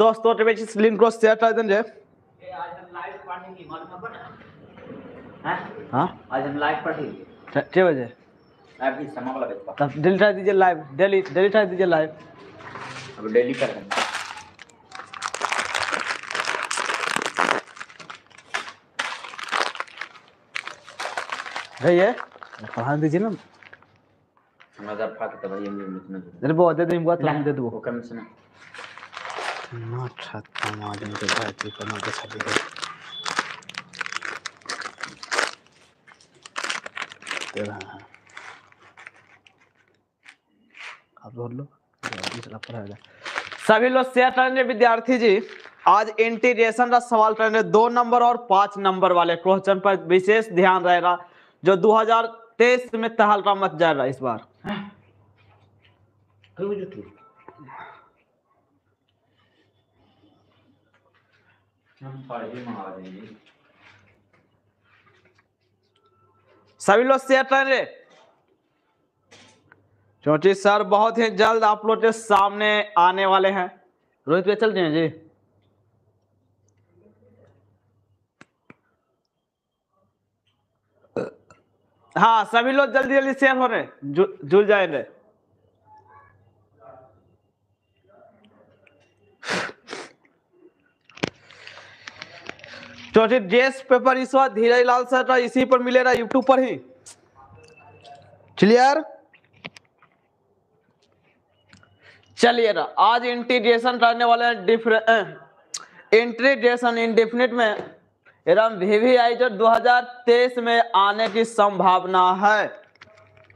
दोस्तों लिंक को शेयर कर देंगे आज हम लाइव पढ़ेंगे मालूम है हैं? हाँ? आज हम लाइव पढ़ेंगे छः बजे। लाइव भी समय वाला बेचपा तब डिलीट कर दीजिए लाइव डेली डिलीट कर दीजिए लाइव अब डेली कर देंगे भैया पढ़ा दीजिए ना। हम हज़ार फाक तो इतना अरे बहुत दे दूँगा तो हम दे दूँ। वो है सभी लोग शेयर करेंगे विद्यार्थी जी। आज इंटीग्रेशन का सवाल करेंगे। दो नंबर और पाँच नंबर वाले क्वेश्चन पर विशेष ध्यान रहेगा, जो 2023 में तहलका मच जाएगा इस बार कोई जो तू हम पढ़े मंगा सभी लोग शेयर करेंगे क्योंकि सर बहुत ही जल्द आप लोग के सामने आने वाले हैं। रोहित पे चलते हैं जी। हाँ सभी लोग जल्दी जल्दी शेयर हो रहे हैं, जु, जुड़ जाएँगे क्योंकि ड्रेस पेपर इस बार धीरे लाल सर इसी पर मिलेगा यूट्यूब पर ही। क्लियर चलिए ना, आज इंटीग्रेशन करने वाले हैं डिफरेंट इंटीग्रेशन इंडेफिनिट में। एवं वीवीआई जो 2023 में आने की संभावना है।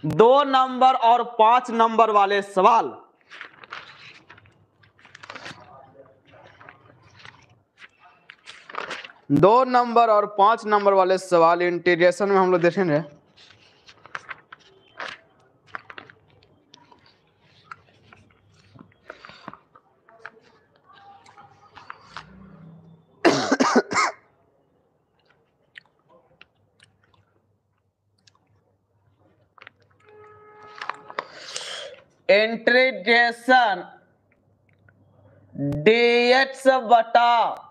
दो नंबर और पाँच नंबर वाले सवाल। दो नंबर और पाँच नंबर वाले सवाल इंटीग्रेशन में हम लोग देखेंगे। इंटीग्रेशन डीएक्स बटा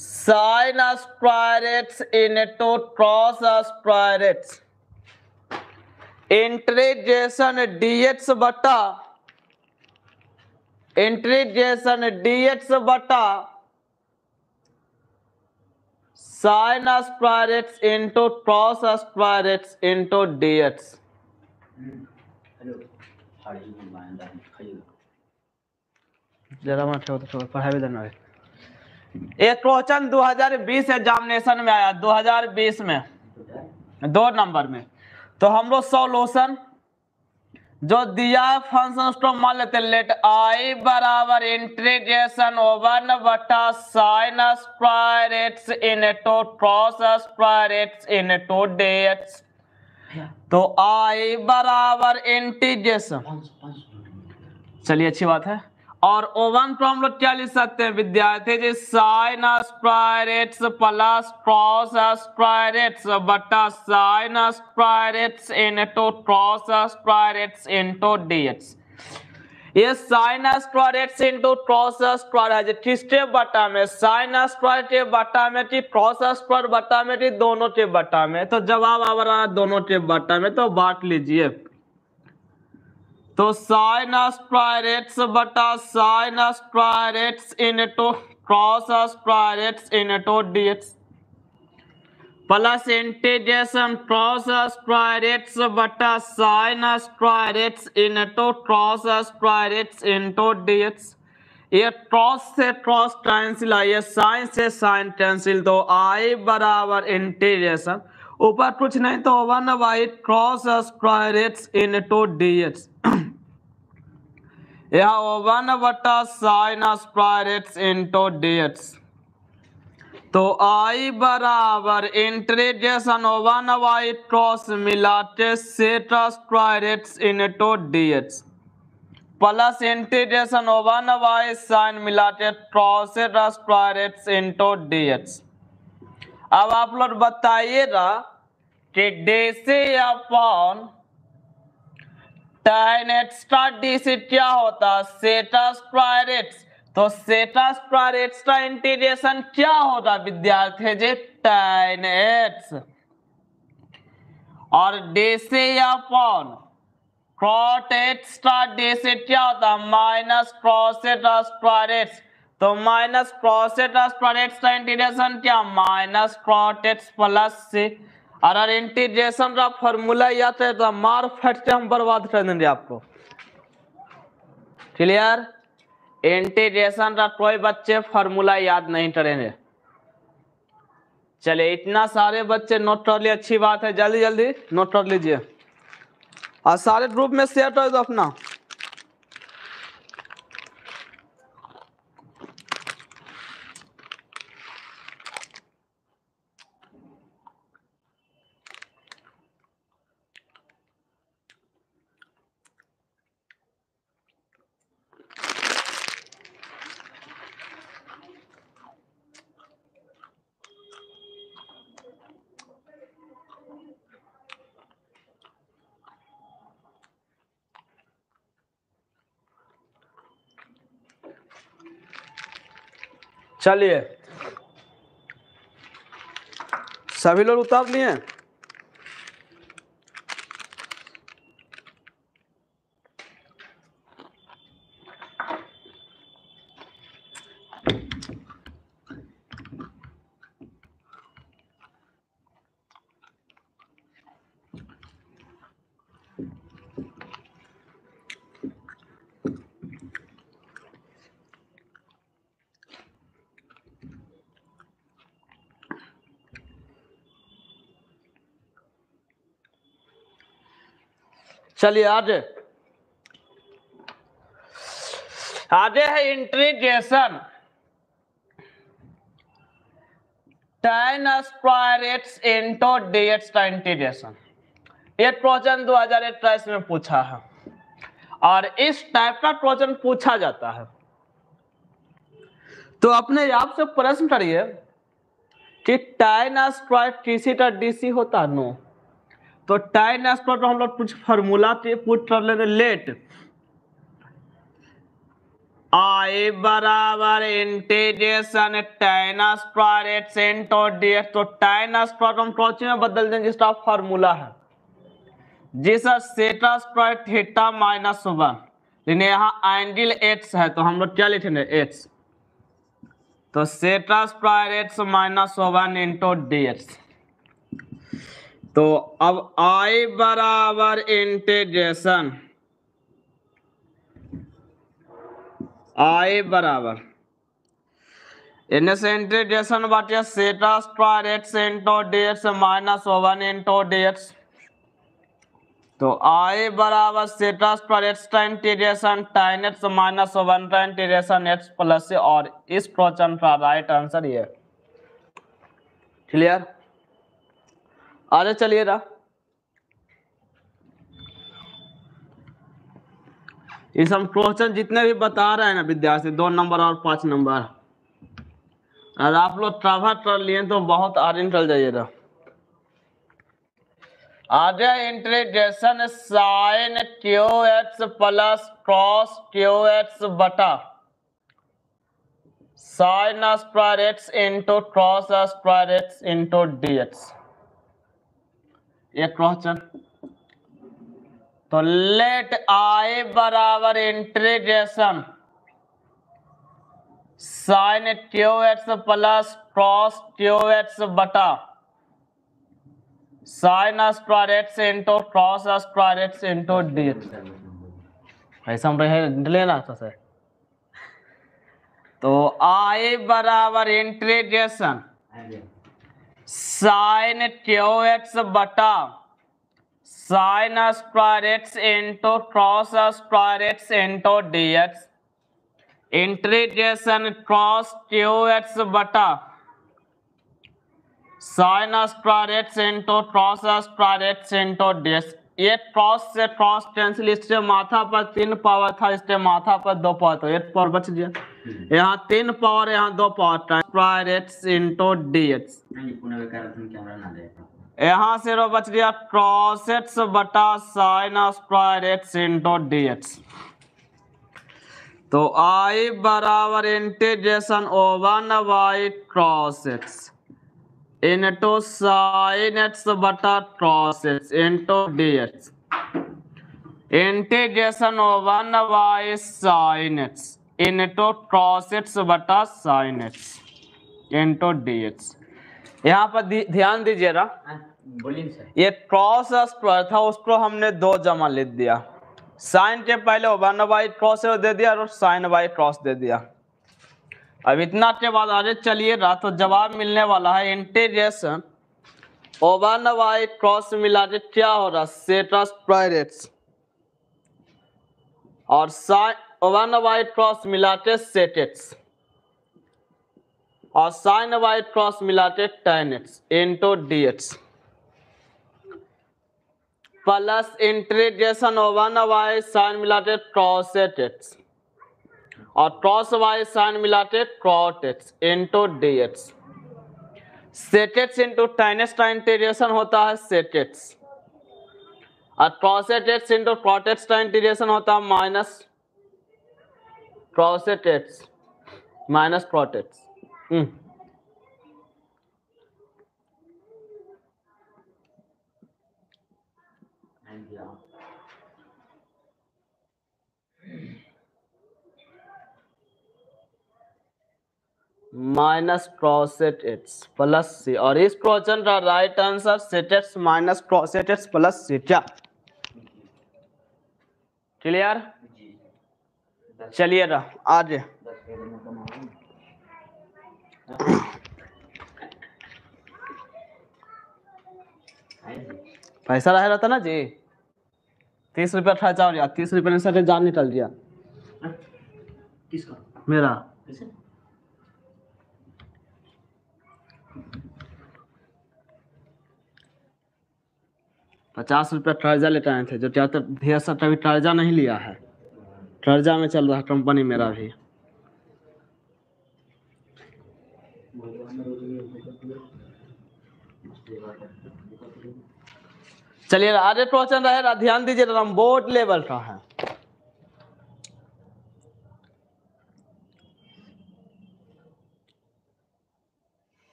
sine square x into cross square x integration D X बटा इंटीग्रेशन डीएक्स बटा sine square x into cross square x into D X hello हाड़ी हम बायन दान खाइए जरा मत छोड़ छोड़ पढ़ाई भी देना है। एक क्वेश्चन 2020 एग्जामिनेशन में आया 2020 में दो नंबर में। तो हम लोग सॉल्यूशन जो दिया फ़ंक्शन उसको मान लेते लेट आई बराबर इंटीग्रेशन वन बटा sine square X into cross square X into D X तो आई बराबर इंटीग्रेशन चलिए अच्छी बात है। और ओवन को हम लोग क्या लिख सकते हैं, विद्यार्थी जी? Sine square X plus cross square X बटा sine square X into cross square X into D X ये sine square X into cross square है जी। किसके बटा में? साइन स्क्वायर के बटा में कि क्रॉस स्क्वायर बटा में कि दोनों के बटा में? तो जवाब आ रहा है दोनों के बटा में तो बांट लीजिए। तो साइन स्क्वायर एक्स बटा sine square X into cross square X into D X plus integration cross X बटा sine square X into cross square X into D X ये क्रॉस से क्रॉस कैंसिल आइए साइन से sign cancel तो I बराबर integration ऊपर कुछ नहीं तो one by cross square X into D X यह वन बटा sine square X into D X तो आई बराबर इंटीग्रेशन वन बाई क्रॉस मिलाते sec square X into D X plus integration one by sine मिलाते cross square X into D X अब आप लोग बताइएगा कि डी सी अपॉन एक्स का क्या होता? है सेटा स्क्वायर तो सेटा स्क्वायर एक्स का इंटीग्रेशन क्या होगा विद्यार्थी जी? एक्स और डे से अपॉन क्रॉट एक्स का डे क्या होता? माइनस क्रॉसेट एक्स तो माइनस क्रॉसेट एक्स का इंटीग्रेशन क्या? माइनस क्रॉट एक्स प्लस से अगर इंटीग्रेशन का फॉर्मूला याद है तो मार फट के हम बर्बाद कर देंगे आपको। क्लियर? इंटीग्रेशन का कोई बच्चे फॉर्मूला याद नहीं करेंगे। चलिए, इतना सारे बच्चे नोट कर लिए, अच्छी बात है। जल्दी जल्दी नोट कर लीजिए। और सारे ग्रुप में शेयर कर दो अपना। चलिए। सभी लोग उतार लिए? चलिए आगे आगे है integration tan square x into d x का इंटीग्रेशन ये क्वेश्चन 2021 में पूछा है। और इस टाइप का क्वेश्चन पूछा जाता है। तो अपने आप से प्रश्न करिए कि टेन स्क्वायर किसी का डीसी होता नो तो टाइन स्क्वायर को हम लोग कुछ फॉर्मूला पे पुट कर लेते लेट आई बराबर integration tan square x into dx तो टाइन स्क्वायर हम क्रोची में बदल देंगे? जिसका फॉर्मूला है। जिसका सेटा स्क्वायर थीटा माइनस वन लेकिन यहाँ एंगल एक्स है तो हम लोग क्या लिखेंगे? एक्स तो sec square x minus one into d x तो अब आई बराबर इंटीग्रेशन आई बराबर। इनमें से इंटीग्रेशन बाटे sec square x into d x minus one into d x तो आई बराबर सेटा स्क्वायर एक्स का integration tan x minus one का इंटीग्रेशन एक्स प्लस और इस क्वेश्चन का राइट आंसर ये। क्लियर आगे चलिए रहा इस क्वेश्चन जितने भी बता रहे हैं ना विद्यार्थी, दो नंबर और पाँच नंबर। अगर आप लोग ट्रावर कर लिए तो बहुत आगे निकल जाइएगा। आगे integration sine cube x plus cos cube x बटा। Sine square x into cos square x into d x ये क्वेश्चन तो लेट आई बराबर integration sine cube x plus cos cube x बटा। Sine square x into cos square x into d ऐसा हम रहे लेना था सर। तो आई बराबर इंटीग्रेशन साइन क्यू एक्स बटा sine square x into cos square x into d x integration cos cube x बटा sine square x into cos square x into d x ये क्रॉस से cross cancel इससे माथा पर तीन power था इससे माथा पर दो पावर था एक पावर बच गया यहाँ तीन पावर यहाँ दो power x into d x यहाँ से रो बच गया क्रॉस एक्स बटा sine square x into d x तो आई बराबर integration O one by cos x into sine x बटा cos x into d x integration O one by sine x into cos x बटा sine x into d x यहाँ पर ध्यान दीजिएगा हाँ, ये क्रॉस स्क्वायर था उसको हमने दो जमा लिख दिया। साइन के पहले वन बाई क्रॉस दे दिया और साइन बाई क्रॉस दे दिया। अब इतना के बाद आगे चलिएगा तो जवाब मिलने वाला है इंटीग्रेशन ओवन बाई क्रॉस मिला के क्या हो रहा सेट स्क्वायर एक्स और साइन ओवन बाई क्रॉस मिला के सेट एक्स और साइन बाई क्रॉस मिला के tan x into d x plus integration one by sine मिलाते क्रॉस एक्स और क्रॉस वाई साइन मिलाते cot x into d x sec x into tan x का integration होता है sec x और cos x into x का integration होता है माइनस एक्स हाँ जी हाँ minus cosec x plus c और इस क्वेश्चन का right answer सेटेट्स minus cosec x plus c क्या क्लियर चलिए रहा आगे दस पेज में तो मालूम हाँ जी पैसा रह रहा था ना जी? तीस रुपया खर्चा हो गया तीस रुपये में से जान निकल हाँ? किसका? मेरा। कैसे? पचास रुपया कर्जा लेकर आए थे जो क्या तो ढेर सा कर्जा नहीं लिया है। कर्जा में चल रहा कंपनी मेरा भी। चलिए, आगे क्वेश्चन रहेगा ध्यान दीजिए हम बोर्ड लेवल का है।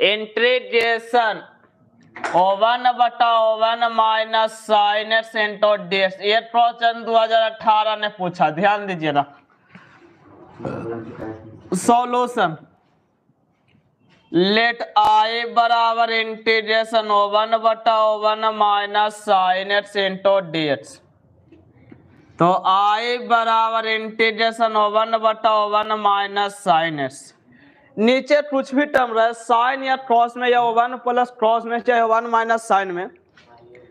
इंटीग्रेशन ओवन बटा one minus sine x into d x ये क्वेश्चन 2018 ने पूछा, ध्यान दीजिएगा। सॉल्यूशन लेट आई बराबर इंटीग्रेशन ओवन बटा one minus sine x into d तो आई बराबर इंटीग्रेशन ओवन बटा ओवन माइनस साइन एक्स नीचे कुछ भी टर्म रहे साइन या क्रॉस में या वन प्लस क्रॉस में चाहे वन माइनस साइन में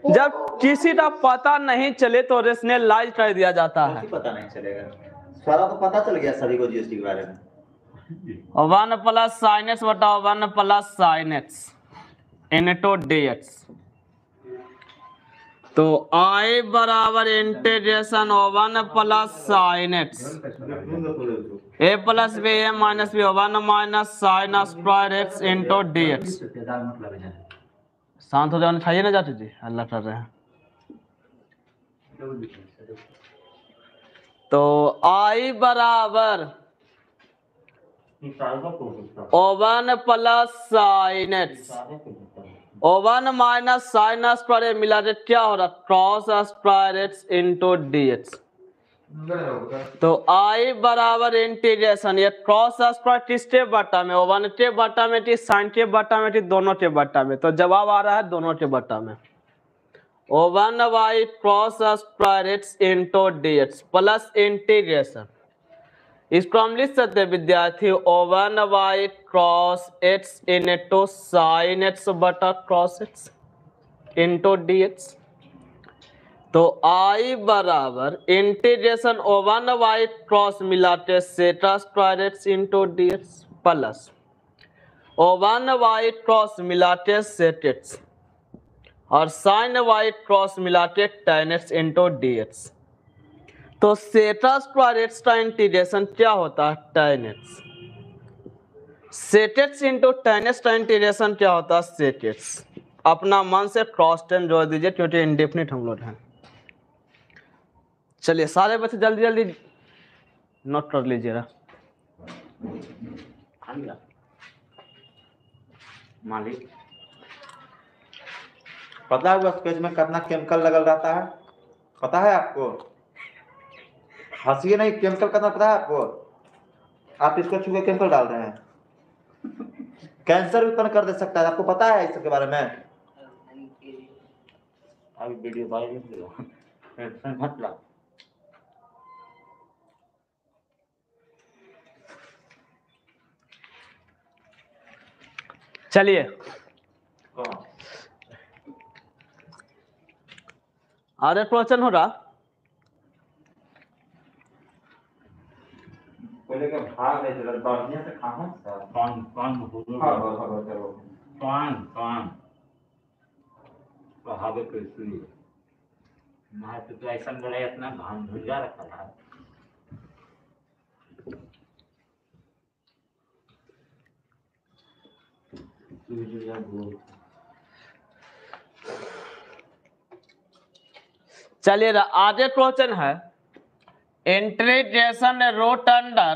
जब किसी का पता नहीं चले तो रेशनलाइज कर दिया जाता है पता नहीं चलेगा सारा तो पता चल गया सभी को जीएसटी के बारे में वन प्लस साइन एक्स बटा one plus sine x into d x तो आई बराबर integration one plus sine x A plus B A minus B one minus sine square x into d x शांत हो जाओ, खाइए ना जाते जी। अल्लाह कर रहे हैं तो आई बराबर one plus sine x one minus sine square मिला क्या हो रहा? Cos square x into d x तो आई बराबर इंटीग्रेशन ये क्रॉस स्क्वायर किसके बट्टा में ओवन के बट्टा में थी साइन के बट्टा में थी दोनों के बट्टा में। तो जवाब आ रहा है दोनों के बट्टा में। One by cos square x d x plus integration इसको हम लिख सकते हैं, विद्यार्थी one by cos x into sine x बटा cos x into d x तो आई बराबर इंटीग्रेशन ओवन वाई क्रॉस मिलाते sec square x into d x plus one by cos मिलाते सेट एक्स और साइन वाई क्रॉस मिलाते tan x into d x तो sec square x का integration क्या होता है? Tan x sec x into x का इंटीग्रेशन क्या होता है? सेट एक्स अपना मन से क्रॉस टेन जोड़ दीजिए, क्योंकि इंडेफिनिट हम लोग हैं। चलिए सारे बच्चे जल्दी जल्दी नोट कर लीजिएगा। मालिक पता है स्केच में कितना केमिकल लगल रहता है? पता है आपको? हंसिए नहीं केमिकल कितना पता है आपको? आप इसको छू के केमिकल डाल रहे हैं। कैंसर उत्पन्न कर दे सकता है आपको पता है इसके बारे में? अभी वीडियो हो मत चलिए आगे क्वेश्चन हो रहा पहले का भाग नहीं चला बढ़िया से खाओ सर कौन कौन हुजूर हाँ हाँ हाँ चलो। कौन कौन? कहावे के इसलिए। मैं तो तो ऐसा बड़ा इतना घाम धुंजा रखा था। चलिए आगे क्वेश्चन है। Integration root under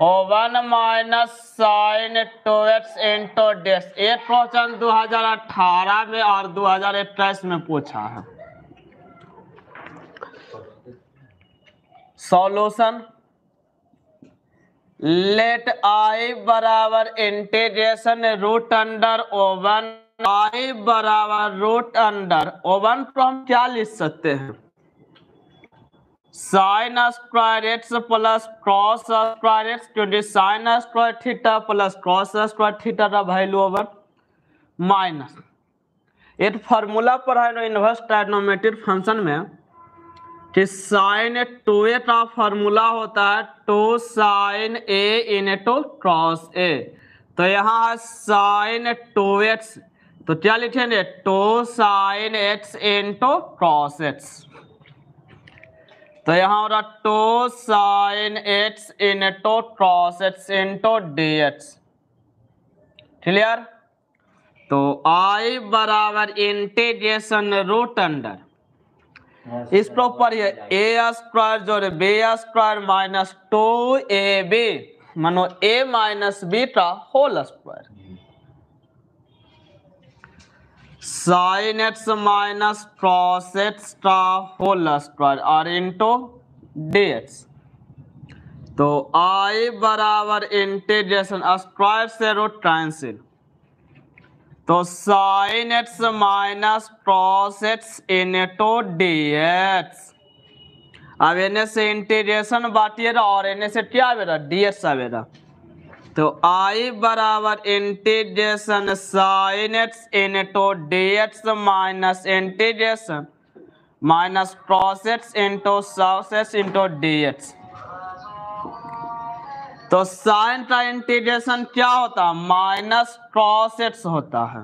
one minus sine two x into d x ये क्वेश्चन 2018 में और 2021 में पूछा है। सॉल्यूशन? लेट आई बराबर integration root under one I बराबर रूट अंडर ओवन को हम क्या लिख सकते हैं? Sine square x plus cos square x क्योंकि sine square theta plus cos square theta का वैल्यू ओवर माइनस एक फार्मूला पढ़ा है इनवर्स ट्राइग्नोमेट्रिक फ़ंक्शन में कि साइन टू ए का फॉर्मूला होता है two sine A into cos A तो यहाँ है साइन टू एक्स तो क्या लिखेंगे? Two sine x into cos x तो यहाँ हो रहा two sine x into cos x into d x clear तो आई बराबर इंटीग्रेशन रूट अंडर इस प्रॉपर ये ए स्क्वायर जोड़ B square minus two A B मानो ए माइनस बी का whole square sine x minus cos x का whole square और into d x तो आई बराबर इंटीग्रेशन स्क्वायर से रूट कैंसिल तो sine x minus cos x into d x अब एने से इंटीग्रेशन बाटिएगा और एने से क्या आवेगा डी एक्स आवेगा तो आई बराबर integration sine x into d x minus integration minus cos x into sauce x into d x तो साइन का इंटीग्रेशन क्या होता? है। माइनस क्रॉस एक्स होता है?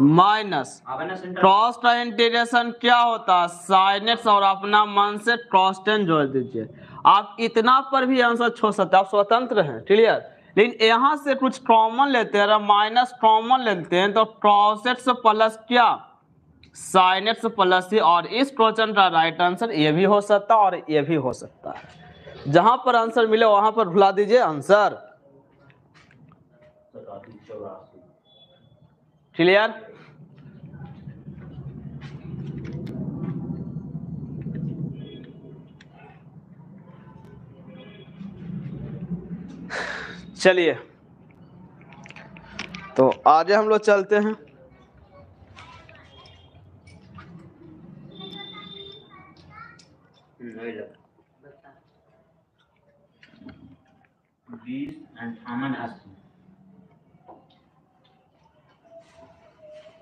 माइनस क्रॉस का इंटीग्रेशन क्या होता? है साइन एक्स और अपना मन से क्रॉस टेन जोड़ दीजिए। आप इतना पर भी आंसर छोड़ सकते आप स्वतंत्र हैं क्लियर लेकिन यहाँ से कुछ कॉमन लेते हैं माइनस कॉमन लेते हैं तो क्रॉस एक्स प्लस क्या? साइन एक्स प्लस और इस क्वेश्चन का राइट आंसर ये भी हो सकता है और ये भी हो सकता है। जहाँ पर आंसर मिले वहाँ पर भुला दीजिए आंसर। क्लियर? चलिए। तो आगे हम लोग चलते हैं। नहीं बीस अंठावन अस्सी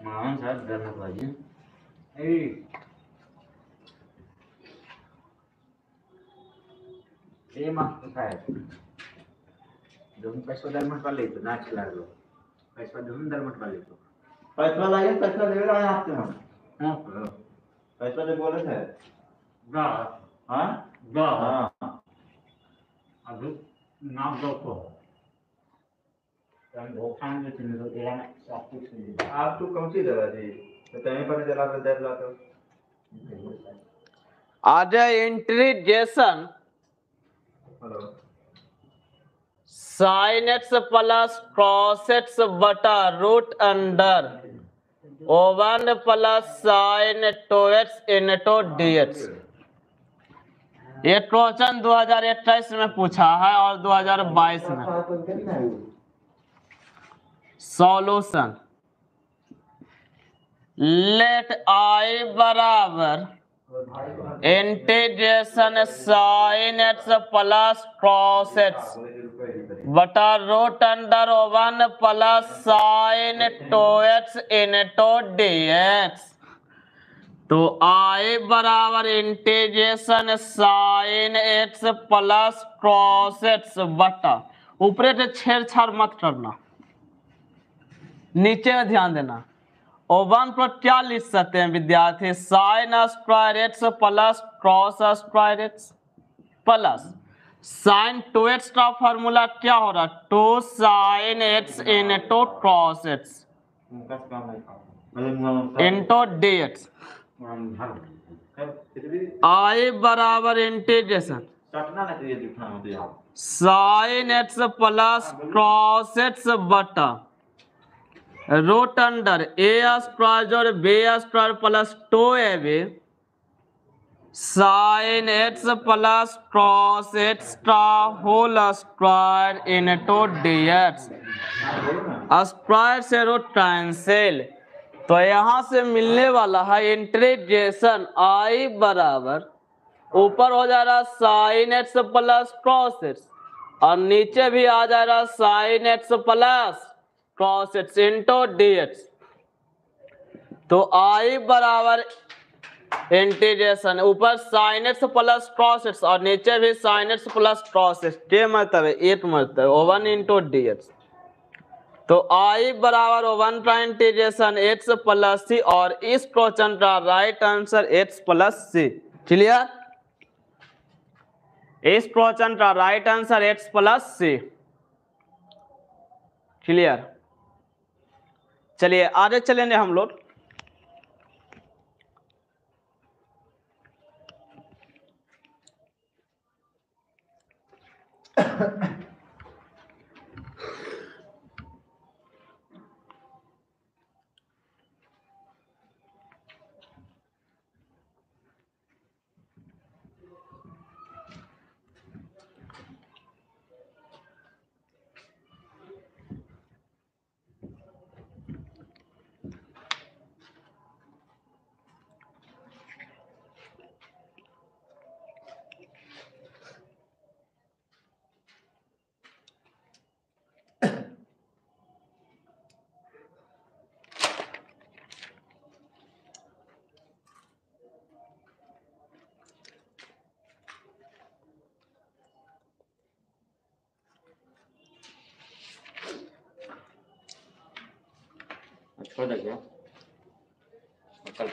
मावन साहब डरना बाजी ए ए मास्टर दोन पैसा दरमट वाले तो नाच लागलो पैसा दोन दरमट वाले तो पैसा लाइए पैसा ले रहे हैं हम हाँ पैसा जो बोले थे गा हाँ गा हाँ अभी आप तो कौन सी जगह थी तो कहीं पर जला कर दे ला तो आगे integration hello. Sine x plus x बटा रूट अंडर ओ one plus sine two x into d x ये क्वेश्चन 2021 में पूछा है और 2022 में। सॉल्यूशन लेट आई बराबर integration sine x plus cos x बटा root under one plus sine two x into d x तो आई बराबर integration sine x plus cos x बटा। ऊपरे से छेड़छाड़ मत करना। नीचे में ध्यान देना। और वन पर क्या लिख सकते हैं विद्यार्थी? Sine square x plus cos square x plus sine two x का फॉर्मूला क्या हो रहा? Two sine x into cos x into d x I बराबर integration sine x plus cos x बटा रूट अंडर ए स्क्वायर जोड़ B square plus two A B sine x plus cos x का whole square into d x square से root cancel तो यहाँ से मिलने वाला है इंटीग्रेशन आई बराबर। ऊपर हो जा रहा sine x plus cos x और नीचे भी आ जा रहा sine x plus cos x into d x तो आई बराबर इंटीग्रेशन ऊपर sine x plus cos x और नीचे भी sine x plus cos x के मतलब एट मतलब वन इंटू डी एक्स तो आई बराबर वन का इंटीग्रेशन एक्स प्लस सी और इस क्वेश्चन का right answer x plus c clear इस क्वेश्चन का right answer x plus c clear चलिए आगे चलेंगे हम लोग गया कल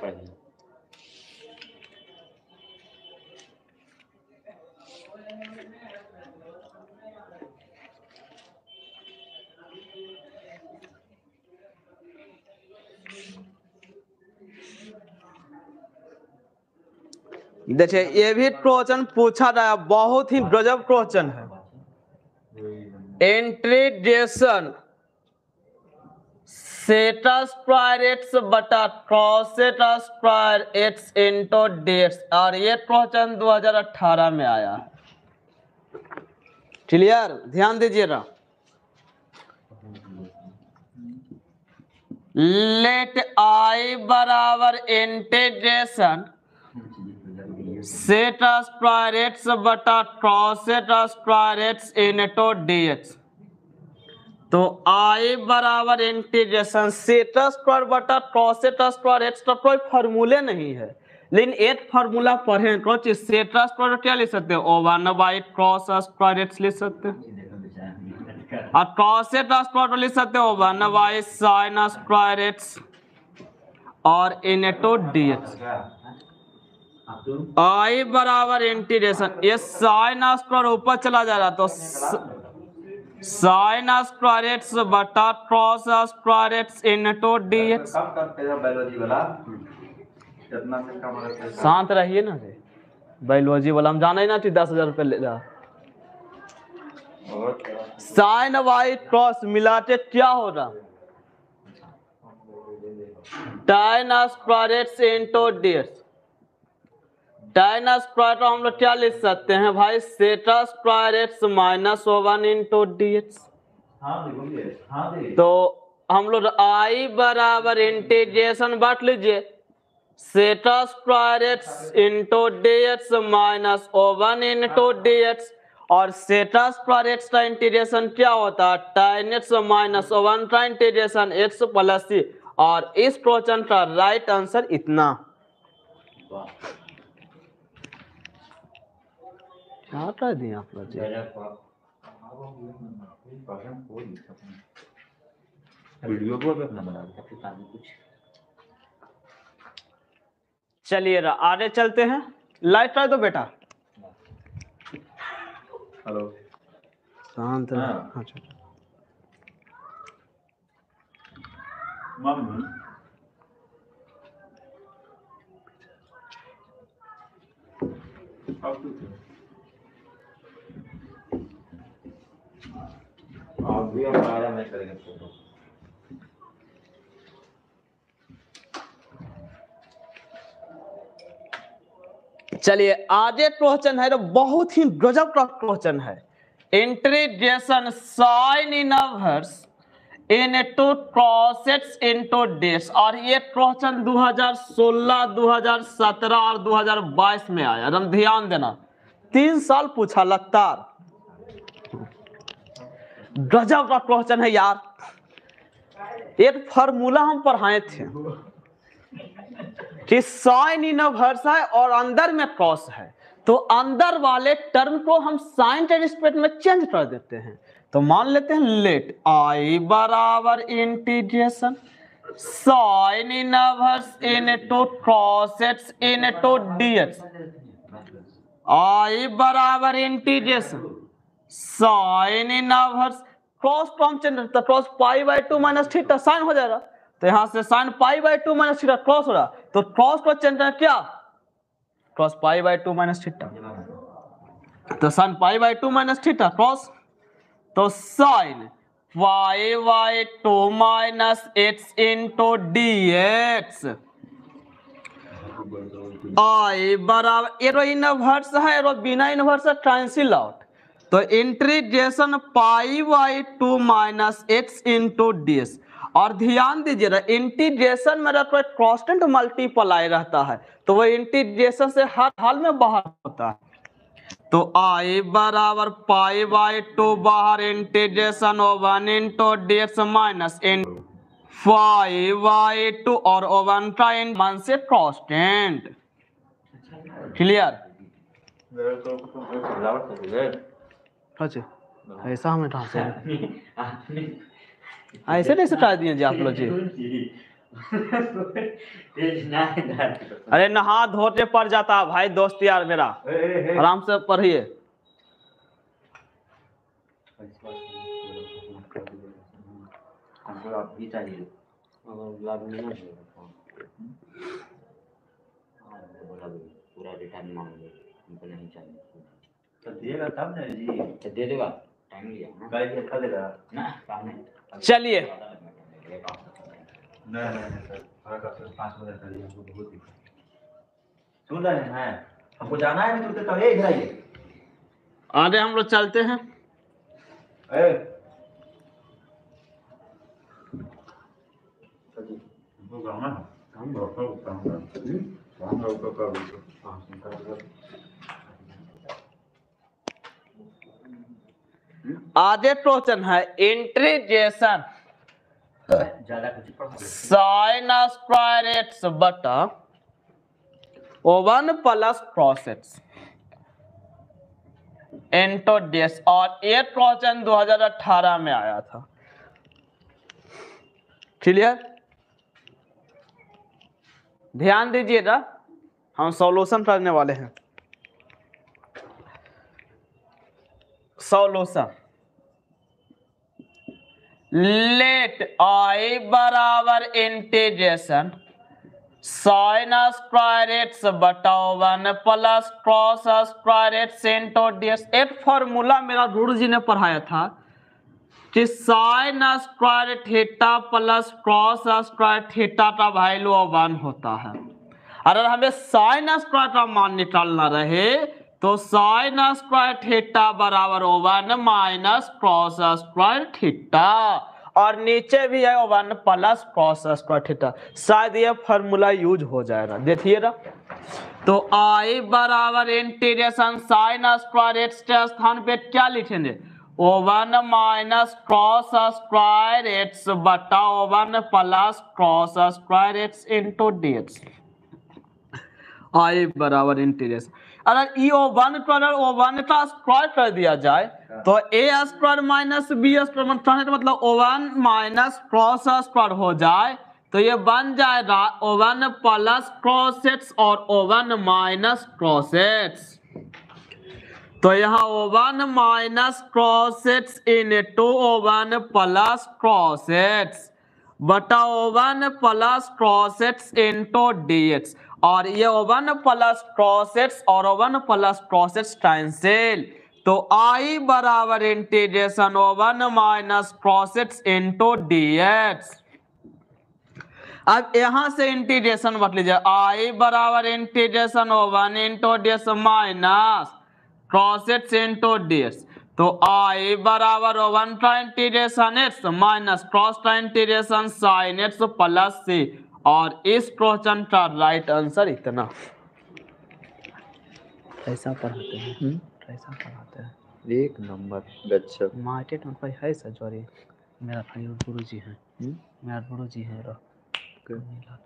देखिए ये भी क्वेश्चन पूछा गया बहुत ही गजब क्वेश्चन है। इंटीग्रेशन सेटा स्क्वायर एक्स बटा cosec square x into d x और ये क्वेश्चन 2018 में आया। क्लियर ध्यान दीजिएगा। लेट आई बराबर इंटीग्रेशन सेट स्क्वायर एक्स बटा क्रॉसेट स्क्वायर एक्स डीएक्स तो आई बराबर इंटीग्रेशन सेट स्क्वायर बटा क्रॉसेट स्क्वायर एक्स का कोई फॉर्मूले नहीं है। लेकिन एक फार्मूला पढ़े कुछ सेट स्क्वायर क्या लिख सकते हो? One by cos square x लिख सकते हो। और क्रॉसेट स्क्वायर लिख सकते हो one by sine square x और इनटू डीएक्स आई बराबर इंटीग्रेशन ये साइन स्क्वायर ऊपर चला जा रहा तो साइन स्क्वायर एक्स बटा cos square x into d x हैं है। शांत रहिए ना रे। बायोलॉजी वाला हम जाना ही ना चाहिए दस हज़ार रुपये ले जा। साइन वाई क्रॉस मिलाते क्या होगा tan square x into d x tan हम लोग क्या लिख सकते हैं भाई sec square x minus one into d x हाँ हाँ तो हम लोग आई बराबर इंटीग्रेशन बांट लीजिए। Sec square x into d x minus one into d x और सेटा स्क्वायर एक्स का इंटीग्रेशन क्या होता है? टेन एक्स माइनस ओवन का इंटीग्रेशन एक्स प्लस सी। और इस क्वेश्चन का राइट आंसर इतना। क्या कर दिए आप लोग जी? वीडियो को अपना बना दे चलिए रा- आगे चलते हैं लाइट कर दो बेटा हेलो शांत। हाँ। हाँ, चलो। मम्मी अब तू भी हमारा मैच करेंगे फ़ोटो चलिए, आगे क्वेश्चन है तो बहुत ही गजब का क्वेश्चन है integration sine inverse into cos x into d x और ये क्वेश्चन 2016 2017 और 2022 में आया। एकदम ध्यान देना। तीन साल पूछा लगातार गजब का क्वेश्चन है यार। एक फॉर्मूला हम पढ़ाए थे कि साइन इनवर्स है और अंदर में क्रॉस है। तो अंदर वाले टर्म को हम साइन के रिस्पेक्ट में चेंज कर देते हैं। तो मान लेते हैं, लेट आई बराबर integration. Sine inverse into cos x into d d x I बराबर integration. Sine inverse cos change तो cos pi by two minus theta sine हो जाएगा। तो यहाँ से sine pi by two minus theta cos हो रहा। तो क्रॉस चेंज क्या? Cos pi by two minus theta तो sine pi by two minus theta cos तो sine by two minus x into d x I बराबर एरो inverse है एरो बिना इनवर्स कैंसिल आउट तो integration pi by two minus x into d और ध्यान दीजिएगा इंटीग्रेशन में कोई कांस्टेंट मल्टीप्लाई रहता है। तो वो इंटीग्रेशन से हर हाल में बाहर होता है। तो आई बराबर पाई बाई टू बाहर integration one into d x minus in five by two और ओवन का इन वन से कॉन्स्टेंट क्लियर अच्छा। ऐसा हमें ढांसे ऐसे नहीं सिखा दिए जी आप लोग जी। अरे नहा धो के पड़ जाता भाई दोस्त यार मेरा। आराम से पढ़िए। हमको भी पूरा रिटर्न मांगे हमको नहीं चाहिए। तो दिएगा तब ना जी। तो दे देगा टाइम लिया ना गाड़ी अच्छा देगा ना काम नहीं। चलिए। नहीं नहीं नहीं सर सर पाँच मिनट कर दिया हमको बहुत दिक्कत सुन रहे हैं हमको जाना है नहीं तो तब इधर आइए। आगे हम लोग चलते हैं। ए। हमको गाना है। हम रोका काम कर हम रोका आगे क्वेश्चन है पढ़ा साइन स्क्वायर एक्स बटा one plus cos x into d x और ये क्वेश्चन 2018 में आया था। क्लियर ध्यान दीजिएगा हम सॉल्यूशन करने वाले हैं। सॉल्यूशन लेट आई बराबर इंटीग्रेशन साइन स्क्वायर एक्स बटा one plus cos square x into d एक फॉर्मूला मेरा गुरु जी ने पढ़ाया था कि sine square theta plus cos square theta का वैल्यू वन होता है। अगर हमें साइन स्क्वायर का मान निकालना रहे तो साइन स्क्वायर थीटा बराबर one minus cos square theta और नीचे भी है one plus cos square theta शायद ये फॉर्मूला यूज़ हो जाएगा देखिएगा तो आई बराबर इंटीग्रेशन साइन स्क्वायर एक्स के स्थान पे क्या लिखेंगे? One minus cos square x बटा one plus cos square x into d x I बराबर इंटीग्रेशन अगर ई ओ वन को अगर ओ वन का स्क्वायर कर दिया जाए तो A square minus B square मतलब ओ वन माइनस क्रॉस स्क्वायर हो जाए तो ये बन जाएगा ओ वन प्लस क्रॉस एक्स और ओ वन माइनस क्रॉस एक्स। तो यहाँ one minus cos x into one plus cos x बटा one plus cos x to d x. और ये ओवन प्लस क्रॉस एक्स और one plus cos x cancel तो I बराबर integration one minus cos x into d x अब यहाँ से integration बट लीजिए। आई बराबर integration one one into d x minus cos x into d x तो आई बराबर ओवन वन का इंटीग्रेशन एक्स माइनस क्रॉस का integration sine x plus C. और इस क्वेश्चन का राइट आंसर इतना। ऐसा पढ़ाते हैं ऐसा पढ़ाते हैं। एक नंबर गच्छक मार्केट में कोई है सर जॉरी मेरा भाई और गुरु जी हैं मेरा गुरु जी हैं रो। टोनी लाल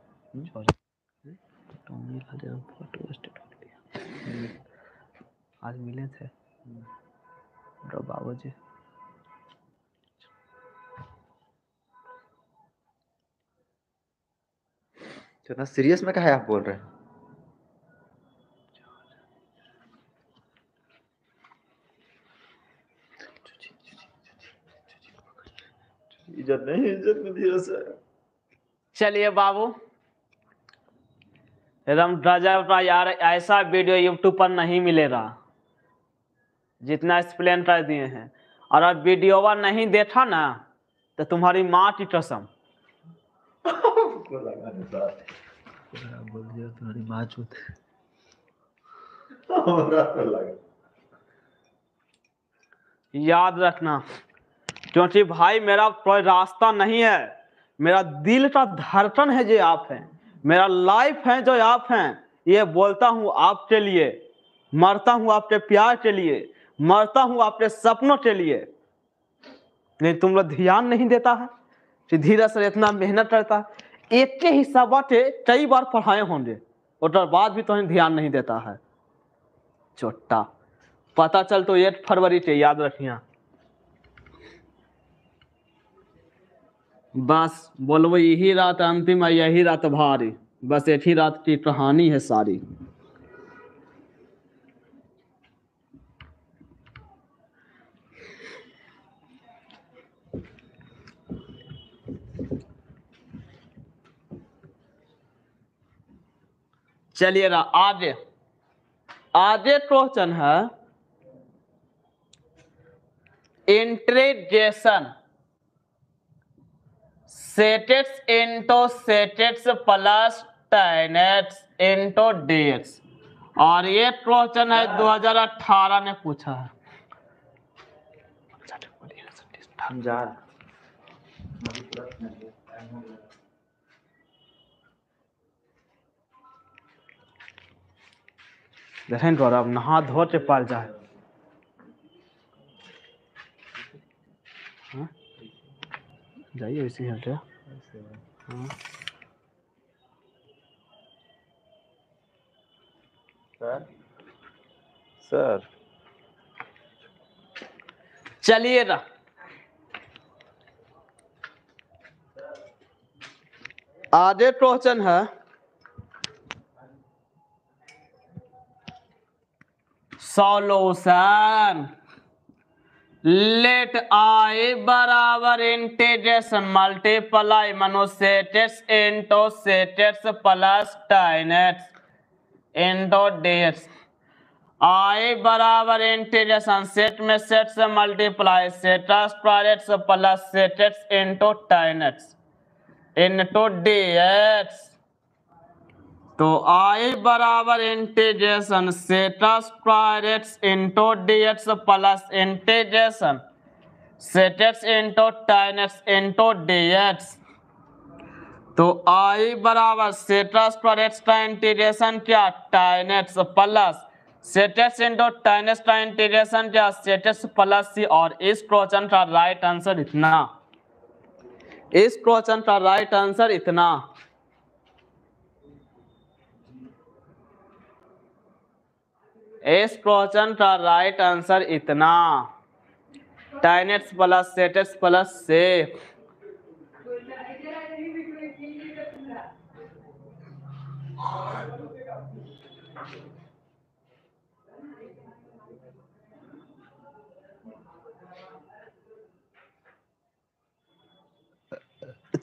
लाल फ़ोटो स्टेट कर दिया। आज मिले थे। रो बाबू जी तो इतना सीरियस में कहा आप बोल रहे हैं? इज़्ज़त नहीं इज़्ज़त मिली है सर। चलिए बाबू। एकदम गजब का यार ऐसा वीडियो यूट्यूब पर नहीं मिलेगा जितना एक्सप्लेन कर दिए हैं। और अब वीडियो नहीं देखा ना तो तुम्हारी माँ की कसम। को लगा नहीं सर बोल दिया तुम्हारी माँ चूत तो लगा। याद रखना क्योंकि भाई मेरा कोई रास्ता नहीं है। मेरा दिल का धड़कन है जो आप हैं। मेरा लाइफ है जो आप हैं। ये बोलता हूँ आपके लिए मरता हूँ आपके प्यार के लिए मरता हूँ आपके सपनों के लिए। लेकिन तुम लोग ध्यान नहीं देता है? कि धीरे से इतना मेहनत करता है? एक के हिस्सा बाटे कई बार पढ़ाए होंगे, और बाद भी तुम्हें ध्यान नहीं देता है। चोट्टा। पता चल तो एक फरवरी के याद रखिया। बस बोलबो यही रात अंतिम है, यही रात भारी। बस एक ही रात की कहानी है सारी। चलिए ना, आगे। आगे क्वेश्चन है। Integration sec x into sec x plus tan x into dx और ये क्वेश्चन है 2018 में पूछा है। हम जा हैं। देखें गौरव नहा धो के पार जाए हाँ? जाइए वैसे ही हटे हाँ। सर? सर। चलिए ना। आधे क्वेश्चन है। सॉल्यूशन। Let i बराबर integers multiply मनोसेटेट्स into sec x plus tan x into dx i बराबर इंटीजर्स सेट में सेट से multiply sec square x plus sec x into tan x into dx तो i बराबर integration sec square x into d x plus integration sec x into tan x into d x तो i बराबर sec square x का integration क्या? Tan x plus sec x into tan x का integration क्या? Set x plus सी और इस question का right answer इतना। इस क्वेश्चन का राइट आंसर इतना। इस क्वेश्चन का राइट आंसर इतना। टाइनेट्स प्लस सेटेक्स प्लस से।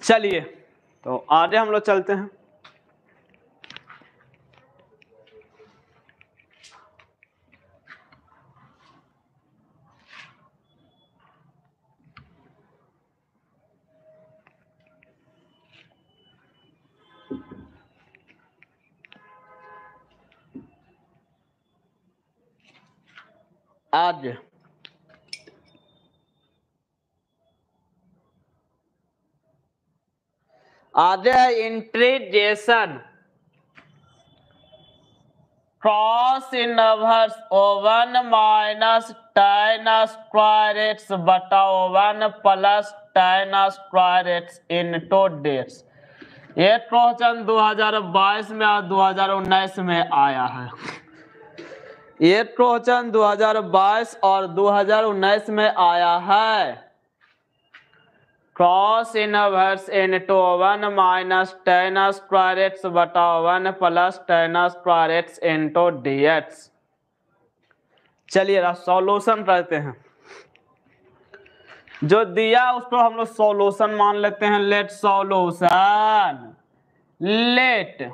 चलिए तो आगे हम लोग चलते हैं। आज है integration cos inverse one minus tan square x बटा one plus tan square x into dx ये क्वेश्चन 2022 में और 2019 में आया है। ये क्वेश्चन 2022 और 2019 में आया है। Cos inverse into one minus tan square x बटा one plus tan square x into d x चलिए सॉल्यूशन करते हैं। जो दिया उसको हम लोग सॉल्यूशन मान लेते हैं। लेट सॉल्यूशन लेट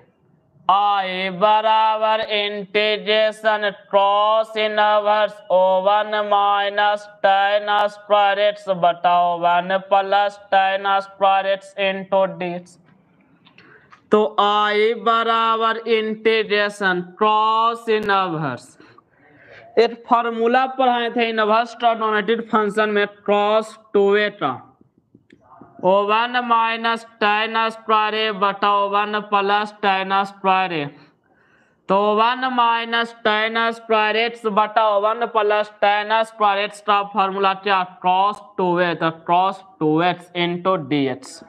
आई बराबर integration cos inverse one minus tan square x बटा one plus tan square x into dx तो आई बराबर इंटीजेशन क्रॉस इनवर्स एक फार्मूला पढ़ाए थे इनवर्स ट्रांसफॉर्मेटेड फ़ंक्शन में cos two theta one minus tan square बटा one plus tan square तो one minus tan square x बटा one plus tan square x का फॉर्मूला क्या? Cos two x cos two x into d x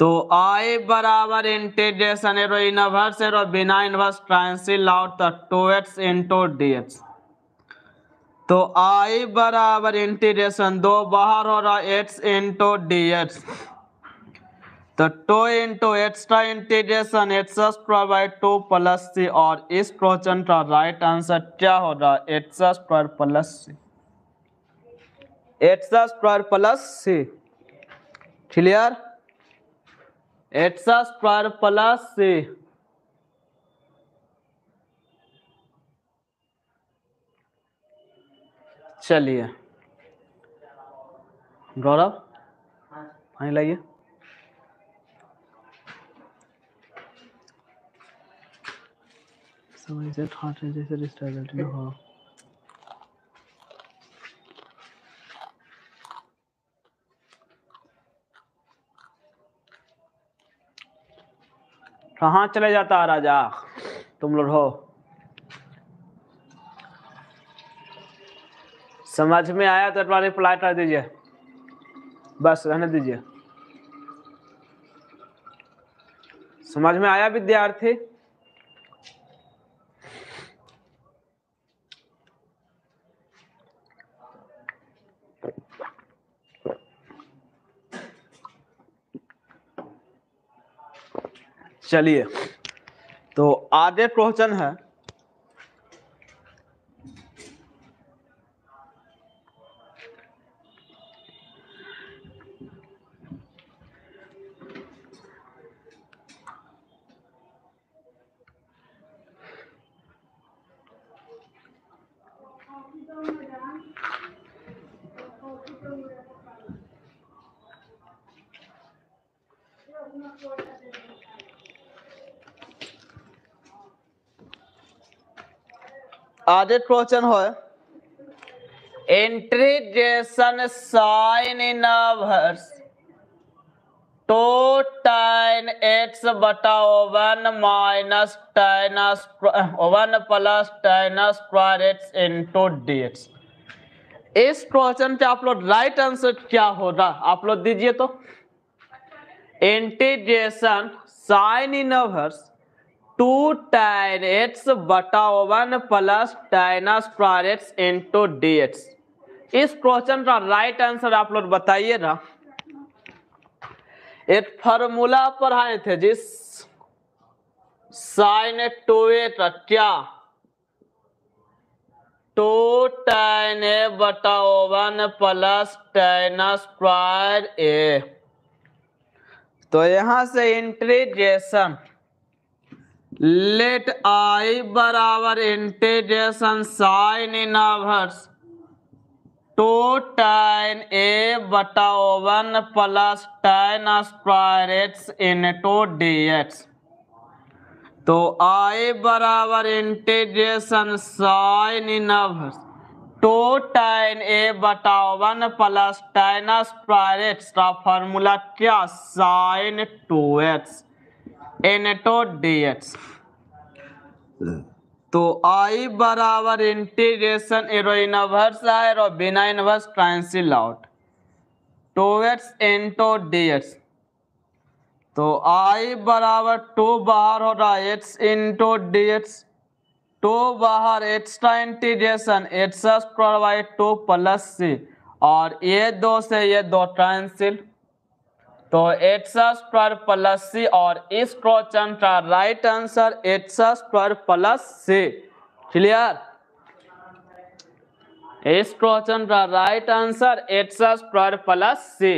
तो I बराबर integration एरो inverse एरो बिना inverse ट्रांसिल out two x into d x तो आई बराबर इंटीग्रेशन दो बाहर हो रहा एक्स इंटू डी एक्स तो टू इंटू एक्स का integration x by two plus C और इस क्वेश्चन का राइट आंसर क्या होगा? X square plus C x square plus C clear x square plus C चलिए। गौरव? वहीं लाइए। जैसे हो। कहाँ चले जाता राजा? तुम लोग हो। समझ में आया तो अपना रिप्लाई कर दीजिए। बस रहने दीजिए। समझ में आया विद्यार्थी? चलिए। तो आगे क्वेश्चन है આડેટ પહોંચન હોય integration sine inverse two tan x बटा one minus tan one plus tan square x into d x इस क्वेश्चन के आप लोग राइट आंसर क्या होगा? आप लोग दीजिए तो। Integration sine inverse two tan x बटा one plus tan square x into d x इस क्वेश्चन का राइट आंसर आप लोग बताइए ना एक फॉर्मूला पढ़ाए थे जिस साइन टू ए का क्या? टू टाइन ए बटा one plus tan square A तो यहाँ से इंटीग्रेशन लेट आई बराबर integration sine inverse two tan A बटा one plus tan square x into d x तो आई बराबर integration sine inverse two tan A बटा one plus tan square x का formula क्या? Sine two x into d x तो I बराबर integration एरो inverse है और बिना inverse cancel out two x into d x तो आई बराबर टू बाहर हो रहा है x into d x two बाहर एक्स का integration x square by two plus C और ये दो से ये दो कैंसिल तो एक्स स्क्वायर प्लस सी और इस क्वेश्चन का right answer x square plus C clear इस क्वेश्चन का right answer x square plus C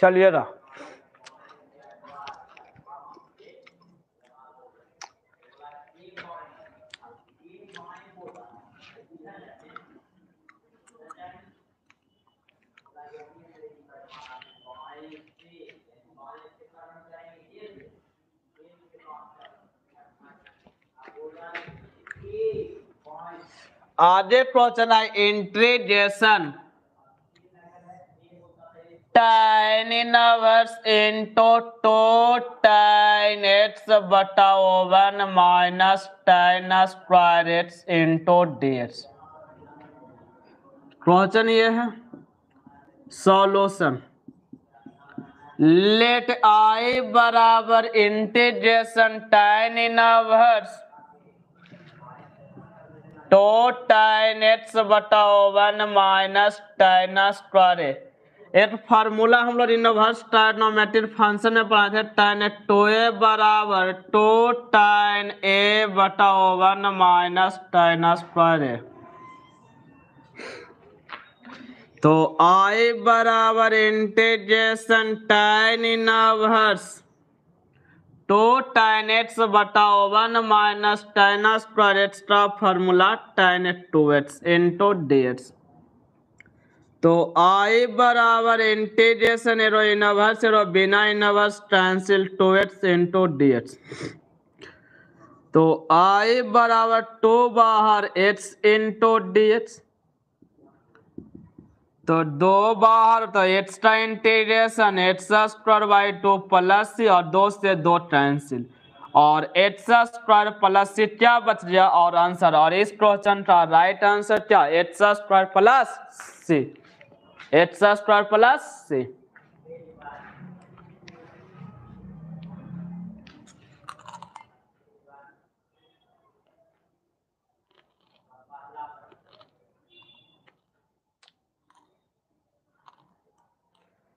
चलिएगा। आगे क्वेश्चन है integration tan inverse into 2 tan x बटा one minus tan square x into dx question ये है। सॉल्यूशन लेट आई बराबर integration tan inverse two tan x बटा one minus tan square एक formula हम लोग इनवर्स ट्रायग्नोमेट्रिक फ़ंक्शन में पढ़ा थे tan टू ए बराबर टू tan ए बटा one minus tan square A. तो आई बराबर integration tan inverse two tan x बटा one minus tan square x का formula tan two x into d x तो आई बराबर इंटीग्रेशन एरो inverse एरो बिना inverse ट्रांसिल two x into d x. तो आई बराबर टू बाहर एक्स इंटू डी एक्स। तो दो बाहर तो एक्स का integration x square by two plus C और दो से दो ट्रांसिल और एक्स स्क्वायर प्लस सी क्या बच गया? और आंसर, और इस क्वेश्चन का राइट आंसर क्या? X square plus C. X square plus C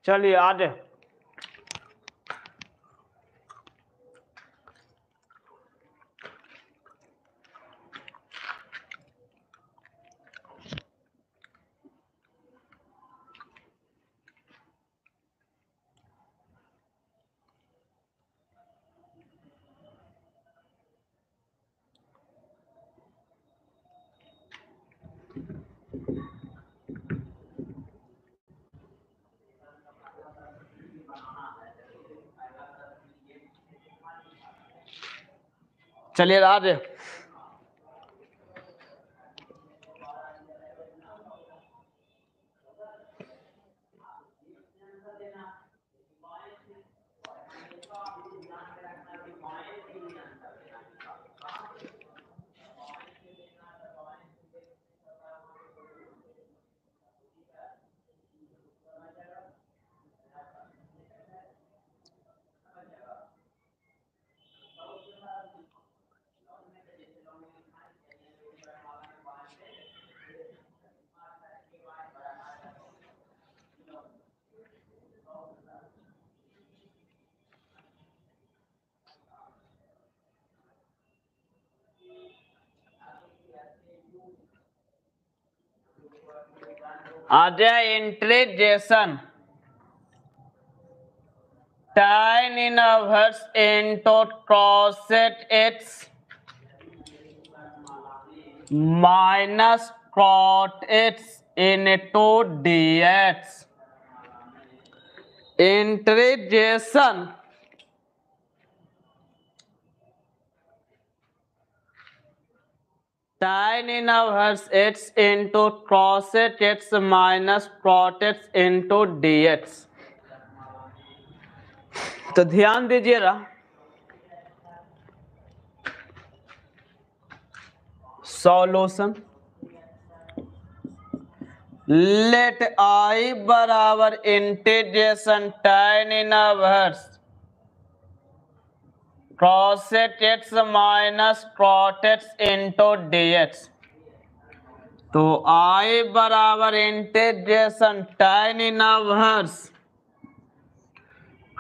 चलिए आगे। चलिए राज। अदे tan inverse into cos x minus क्रॉट x into d x integration tan inverse x into cosec x minus cot x into dx तो ध्यान दीजिएगा solution let I बराबर integration tan inverse x minus x into dx तो I बराबर integration tan inverse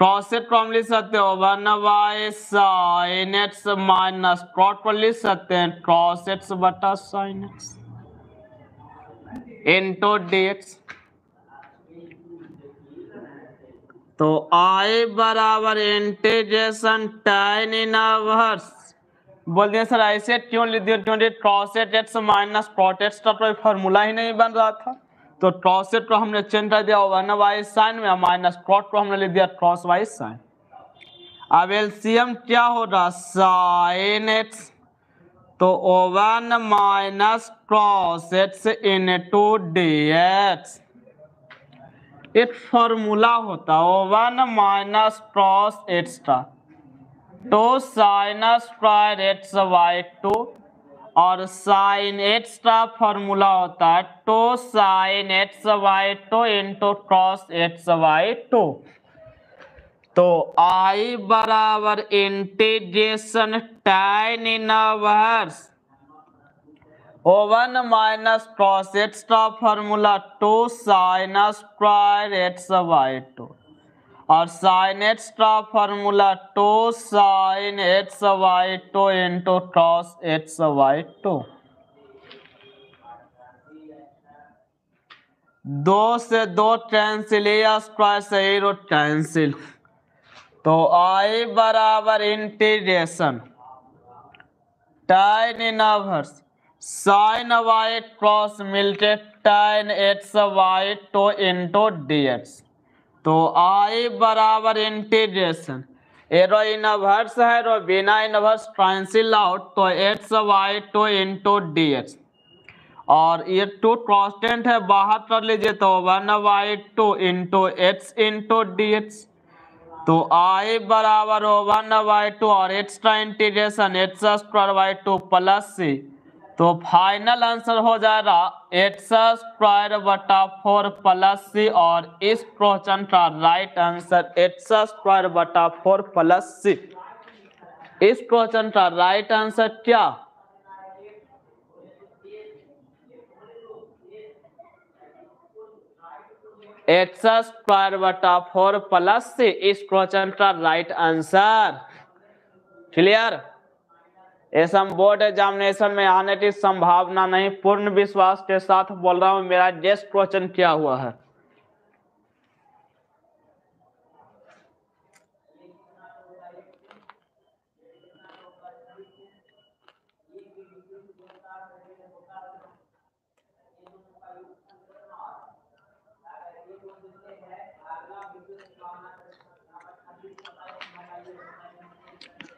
cosec को हम लिख सकते हो? One by sine x minus cot को लिख सकते हैं। X बटा साइन एक्स इंटू dx तो आई बराबर इंटीग्रेशन tan इनवर्स बोल दिया सर, ऐसे क्यों लिख दिया? क्योंकि cosec x माइनस x का कोई फॉर्मूला ही नहीं बन रहा था। तो cosec को हमने चेंज कर दिया वन बाई साइन में माइनस cot को हमने लिख दिया क्रॉस बाई साइन अब एलसीएम क्या हो रहा? साइन एक्स तो one minus cos x into d x एक फॉर्मूला होता है one minus cos extra two sine square x by two और साइन एक्स का फॉर्मूला होता है two sine x by two into cos x by two तो I बराबर integration tan inverse one minus cos x का formula two sin square x by two. और sign x का formula two sin x by two into cos x by two. दो से दो cancel square से हीरो कैंसिल तो आई बराबर integration. tan inverse. Sin by cos मिलके tan x by two into d x तो आई बराबर इंटीग्रेशन। एरो इनवर्स है रो बिना इनवर्स कैंसिल आउट तो x by two into d x और ये टू कांस्टेंट है, बाहर कर लीजिए तो one by two into x into d x तो आई बराबर हो वन बाई टू और एक्स का integration, x square by two plus C. तो फाइनल आंसर हो जाएगा एक्स स्क्वायर बटा फोर प्लस सी और इस क्वेश्चन का राइट आंसर एक्स स्क्वायर बटा फोर प्लस सी इस क्वेश्चन का राइट आंसर क्या? एक्स स्क्वायर बटा फोर प्लस सी इस क्वेश्चन का राइट आंसर क्लियर एसम बोर्ड एग्जामिनेशन में आने की संभावना नहीं, पूर्ण विश्वास के साथ बोल रहा हूँ, मेरा नेक्स्ट क्वेश्चन क्या हुआ है।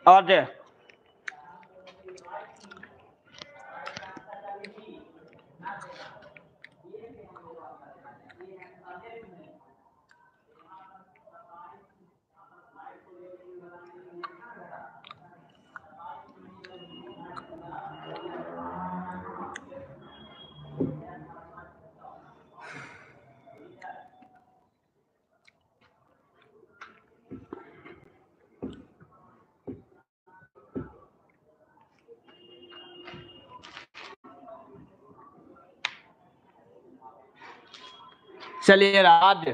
और चलिए राज।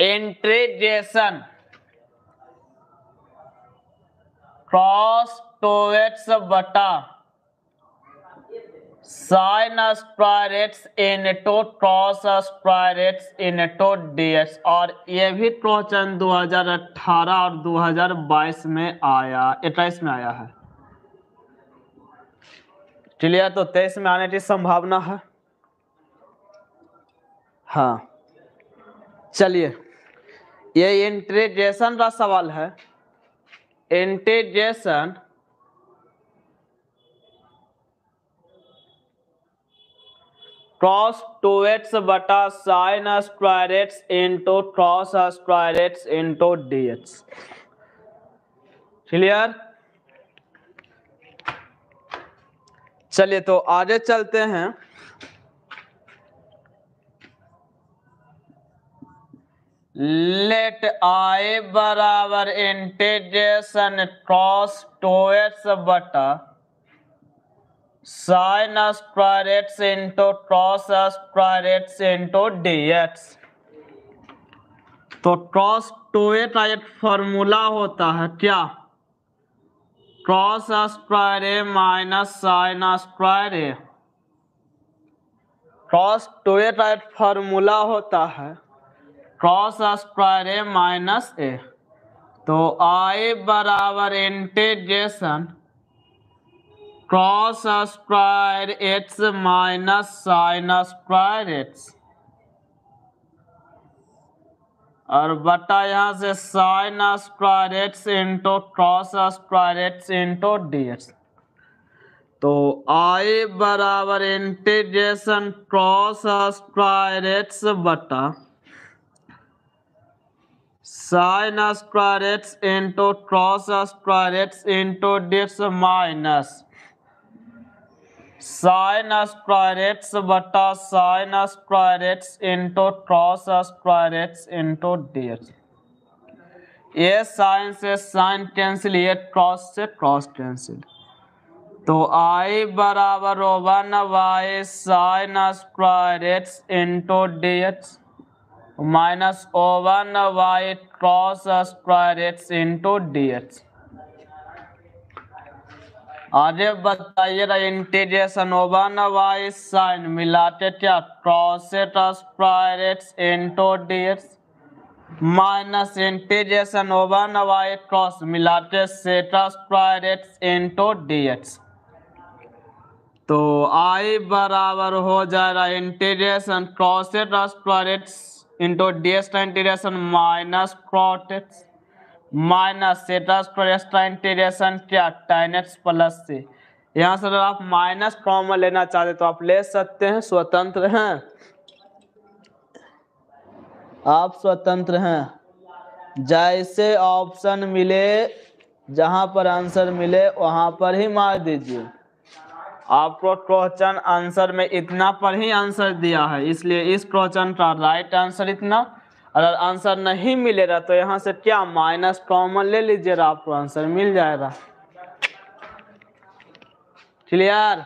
इंट्रीजेशन क्रॉस टोवेट्स बटा sine square x into cos square x into dx और ये भी क्वेश्चन 2018 और 2022 में आया, इक्कीस में आया है। क्लियर तो तेईस में आने की संभावना है? हाँ। चलिए, ये इंटीग्रेशन का सवाल है। इंटीग्रेशन क्रॉस टू एक्स बटा sine square x into cos square x into d x clear चलिए तो आगे चलते हैं। लेट आई बराबर इंटीग्रेशन क्रॉस टू बटा sine square x into cos square x into d x तो क्रॉस टू ए का एक फॉर्मूला होता है क्या? Cos square A minus sine square A cos two A का एक फॉर्मूला होता है cos square A minus a तो आई बराबर integration cos square x minus sine square x और बटा यहाँ से sine square x into cos square x into d तो आई बराबर इंटीग्रेशन क्रॉस स्क्वायर एक्स बटा। Sine square x into cos square x into d x minus sine x बटा sine x into square x into d ये sign से sign cancel ये cross से cross cancel तो I बराबर one by sine square x into d x minus O one by cos square x into d x आगे बताइएगा integration one by sine मिलाते क्या? Cos square x into d minus integration one by cos मिलाते sec square x into d तो I बराबर हो जाएगा integration cos square x into d x का integration minus cot x minus sec square x का integration क्या tan x plus से यहाँ से अगर आप माइनस कॉमन लेना चाहते तो आप ले सकते हैं, स्वतंत्र हैं। आप स्वतंत्र हैं। जैसे ऑप्शन मिले, जहाँ पर आंसर मिले, वहाँ पर ही मार दीजिए। आपको क्वेश्चन आंसर में इतना पर ही आंसर दिया है, इसलिए इस क्वेश्चन का राइट आंसर इतना अगर आंसर नहीं मिलेगा तो यहाँ से क्या माइनस कॉमन ले लीजिएगा, आपको आंसर मिल जाएगा। क्लियर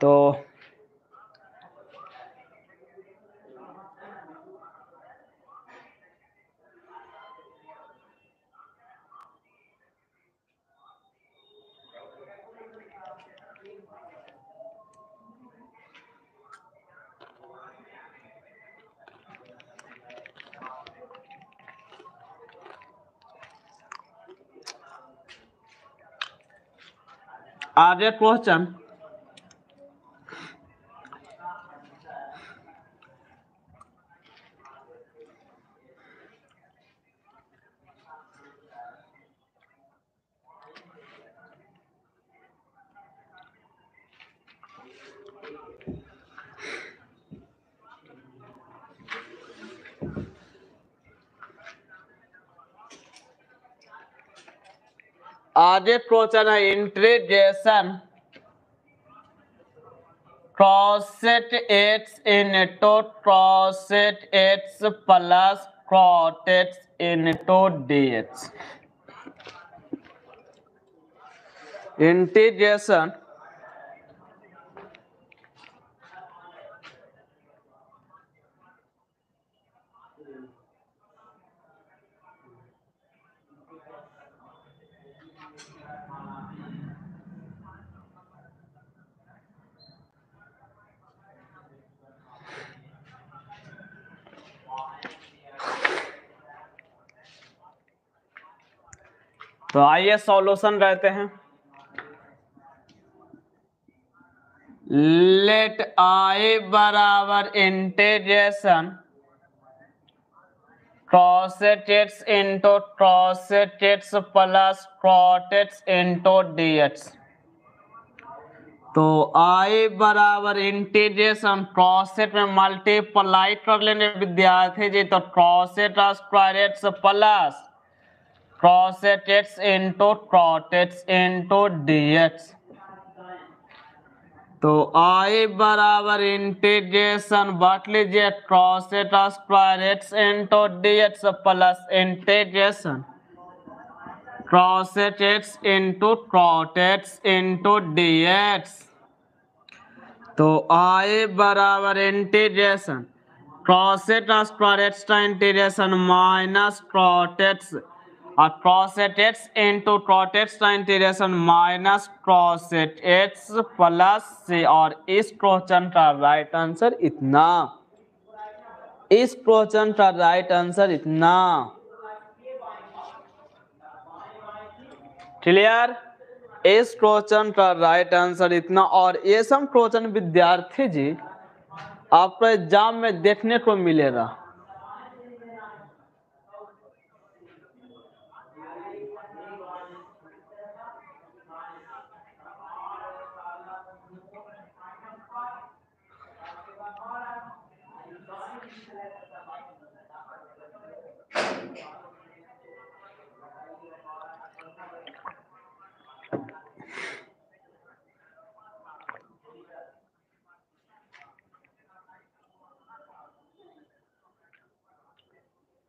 तो आगे क्वेश्चन। लार्जेस्ट क्वेश्चन है integration cosec x into cosec x plus cot x into d x integration तो आइए सॉल्यूशन रहते हैं। लेट आई बराबर integration cosec x into plus x into dx तो आई बराबर इंटीग्रेशन क्रॉसेट में मल्टीप्लाई कर लेने विद्यार्थी जी तो cosec square plus cosec x into cot x into dx. तो आई बराबर इंटीग्रेशन बांट लीजिए cosec square x into dx plus integration cosec x into cot x into dx तो आई बराबर इंटीग्रेशन क्रॉसेट स्क्वायर एक्स का integration minus cot x into x का integration minus x plus c और इस question का right answer इतना इस question का राइट आंसर इतना क्लियर इस क्वेश्चन का राइट आंसर इतना और ये सब क्वेश्चन विद्यार्थी जी, आपको एग्ज़ाम में देखने को मिलेगा।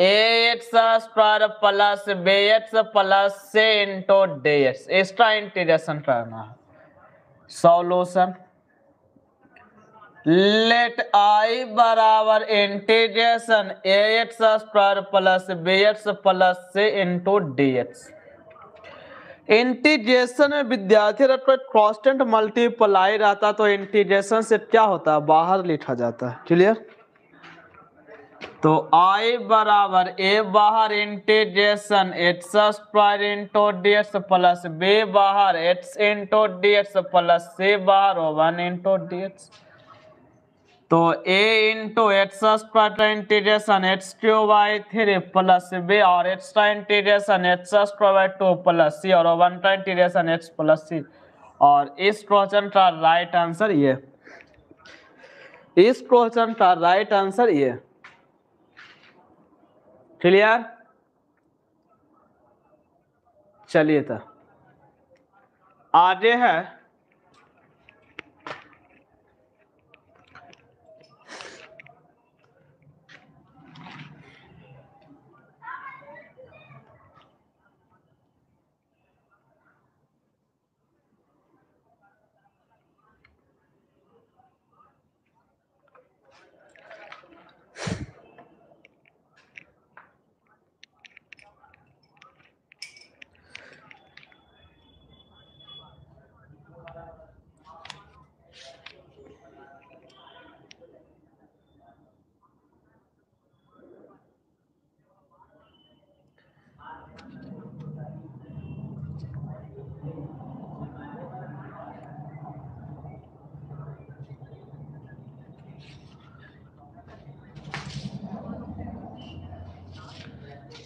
Integration a x square plus b x plus c into d x इसका इंटीग्रेशन करना है। सॉल्यूशन लेट आई बराबर integration a x square plus b x plus c into d x integration में विद्यार्थी अगर कोई कांस्टेंट मल्टीप्लाई रहता तो इंटीग्रेशन से क्या होता? है बाहर लिखा जाता। है क्लियर तो आई बराबर ए बाहर integration x square into d x plus b बाहर x into d x plus c बाहर वन इंटू डी एक्स तो ए इंटू एक्स स्क्वायर का integration x cube by three plus b और x का integration x square by two plus c और one का integration x plus सी और इस question का राइट आंसर ये. इस क्वेश्चन का राइट आंसर ये. क्लियर चलिए तो। आगे है।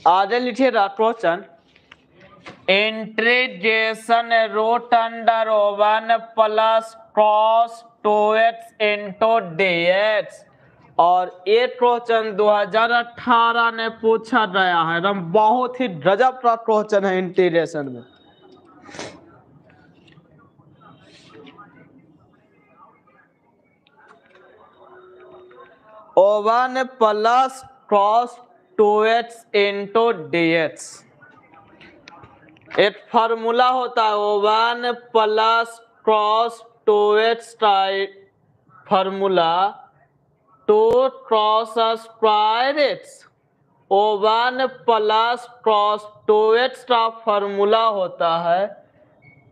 आगे लिखिए question integration root under one plus cos two x into d x और ये क्वेश्चन 2018 में पूछा गया है। एकदम बहुत ही गजब का क्वेश्चन है इंटीग्रेशन में। One plus cos two x into d x एक फार्मूला होता है one plus cos two x formula. Two cos square x ओ one plus cos two x का फॉर्मूला होता है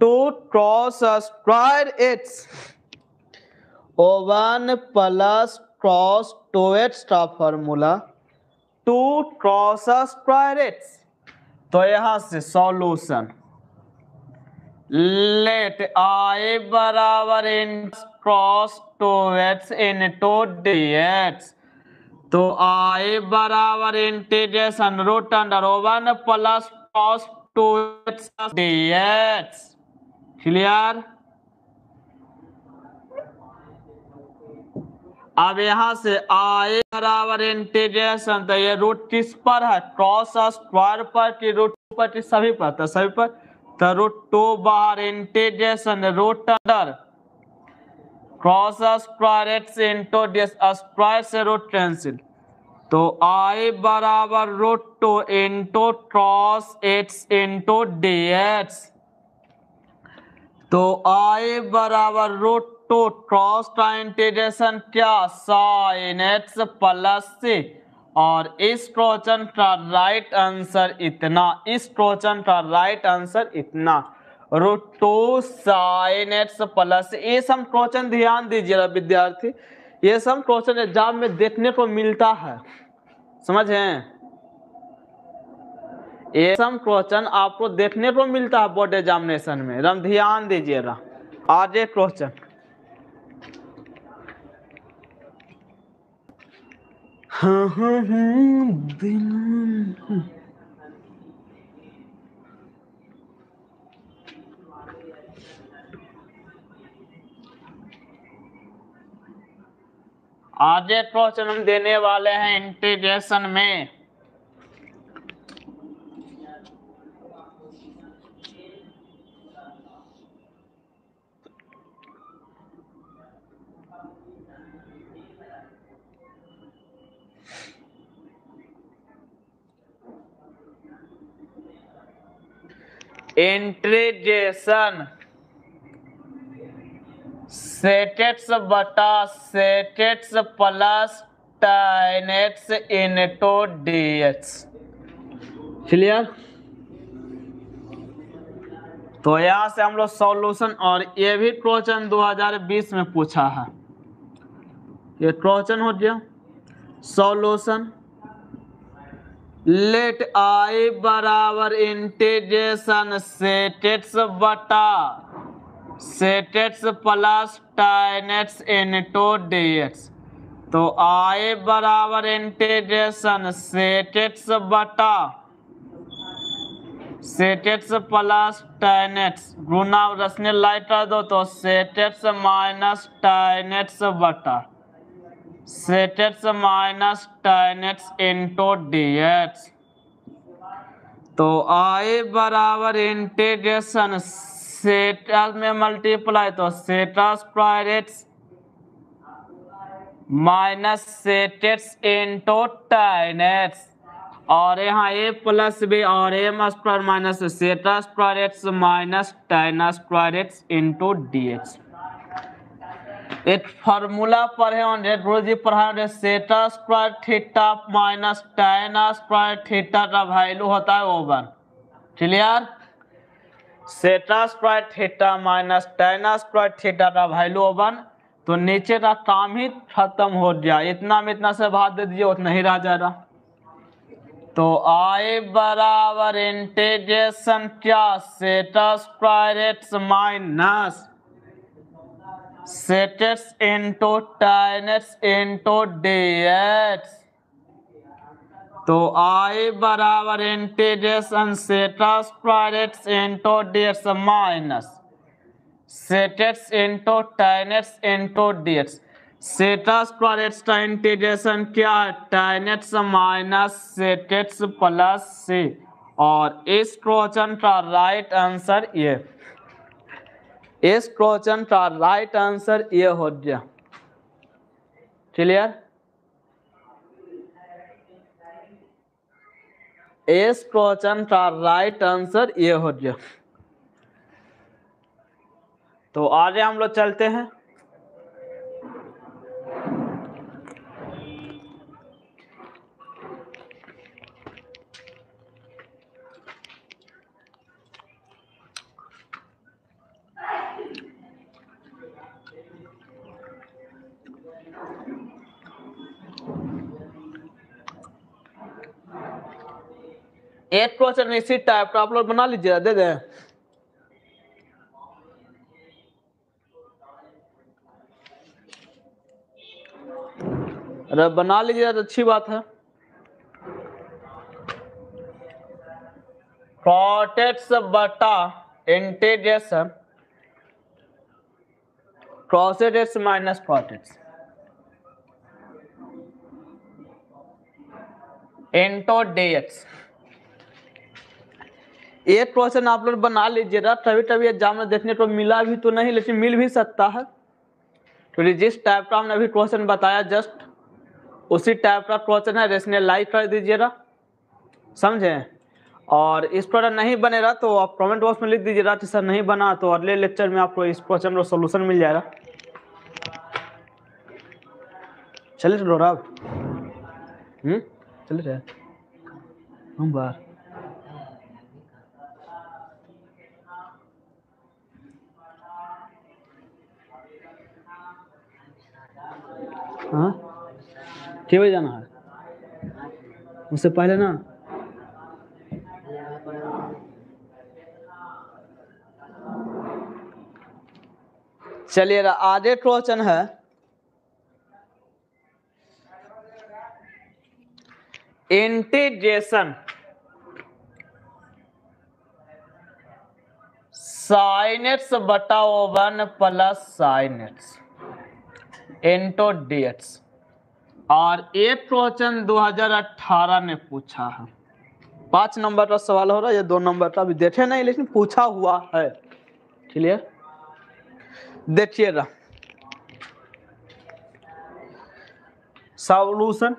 टू क्रॉस स्क्वायर एक्स ओ one plus cos two x का formula. Two cross square तो यहाँ से सॉल्यूशन लेट आई बराबर इन cos two x into d x तो I बराबर integration root under one plus cos two x d x clear अब यहाँ से आए बराबर इंटीग्रेशन तो ये रूट किस पर है? क्रॉस स्क्वायर पर कि रूट पर कि सभी पर? तो सभी पर? तो रूट टू बाहर integration root under cos square x into square से रूट कैंसिल तो आई बराबर root two into cos x into d x तो आई बराबर रूट टू क्रॉस इंटीग्रेशन क्या? साइन एक्स प्लस और इस क्वेश्चन का राइट आंसर इतना, इस क्वेश्चन का राइट आंसर इतना। Root two sine x plus ये सब क्वेश्चन ध्यान दीजिएगा, विद्यार्थी। ये सब क्वेश्चन एग्ज़ाम में देखने को मिलता है। समझे ये सब क्वेश्चन आपको देखने को मिलता है बोर्ड एग्जामिनेशन में। एकदम ध्यान दीजिएगा। आगे क्वेश्चन हाँ हाँ हाँ क्वेश्चन हम देने वाले हैं इंटीग्रेशन में। इंटीग्रेशन सेटेट्स बटा sec x plus tan x into d clear तो यहाँ से हम लोग सॉल्यूशन और ये भी क्वेश्चन 2020 में पूछा है। ये क्वेश्चन हो गया। सॉल्यूशन लेट आई बराबर इंटीग्रेशन सेटेट्स बटा sec x plus tan x into d x तो आई बराबर इंटीग्रेशन सेटेट्स बटा सेटेट्स प्लस एक्स गुना रसने लाइट कर दो तो सेटेट्स माइनस एक्स बटा sec x minus x into d x तो आई बराबर इंटीग्रेशन सेटा में मल्टीप्लाई तो sec square x minus sec x into tan x और यहाँ ए प्लस बी और m square minus sec square x minus tan square x into d x एक formula पढ़े होंगे गुरु जी होंगे sec square theta minus tan square theta का वैल्यू होता है one clear sec square theta minus tan square theta का वैल्यू ओवन तो नीचे का काम ही खत्म हो गया। इतना में इतना से भाग दे दीजिए, उतना ही रह जाएगा। तो आई बराबर इंटीग्रेशन क्या? Sec square x minus x into tan x into तो आई बराबर integration sec square x into d x minus sec x into x into d x sec square x का इंटीग्रेशन क्या है x minus sec plus c और इस question का right answer ये। इस क्वेश्चन का राइट आंसर ये हो गया। क्लियर इस क्वेश्चन का राइट आंसर ये हो गया। तो आगे हम लोग चलते हैं। एक क्वेश्चन इसी टाइप का आप लोग बना लीजिएगा, दे दें। अरे बना लीजिए तो अच्छी बात है। कॉटेक्स बटा इंटीग्रेशन क्रॉसेडेक्स माइनस कॉटेक्स डीएक्स एक क्वेश्चन आप लोग बना लीजिएगा तभी तभी एग्ज़ाम में देखने को मिला भी तो नहीं, लेकिन मिल भी सकता है। क्योंकि जिस टाइप का हमने अभी क्वेश्चन बताया जस्ट उसी टाइप का क्वेश्चन है इसने लाइक कर दीजिएगा, समझे? और इस पर नहीं बनेगा तो आप कमेंट बॉक्स में लिख दीजिएगा, कि सर नहीं बना तो अगले लेक्चर में आपको इस क्वेश्चन का सोल्यूशन मिल जाएगा। चलिए हम्म? चलिए हम बाहर। हाँ? के बजे जाना है। उससे पहले ना, चलिए आगे क्वेश्चन है। इंटीग्रेशन साइनेट्स बटा one plus sin x into dx और एक क्वेश्चन 2018 में पूछा है। पाँच नंबर का सवाल हो रहा है ये दो नंबर का अभी देखे नहीं लेकिन पूछा हुआ है। क्लियर? देखिएगा। सॉल्यूशन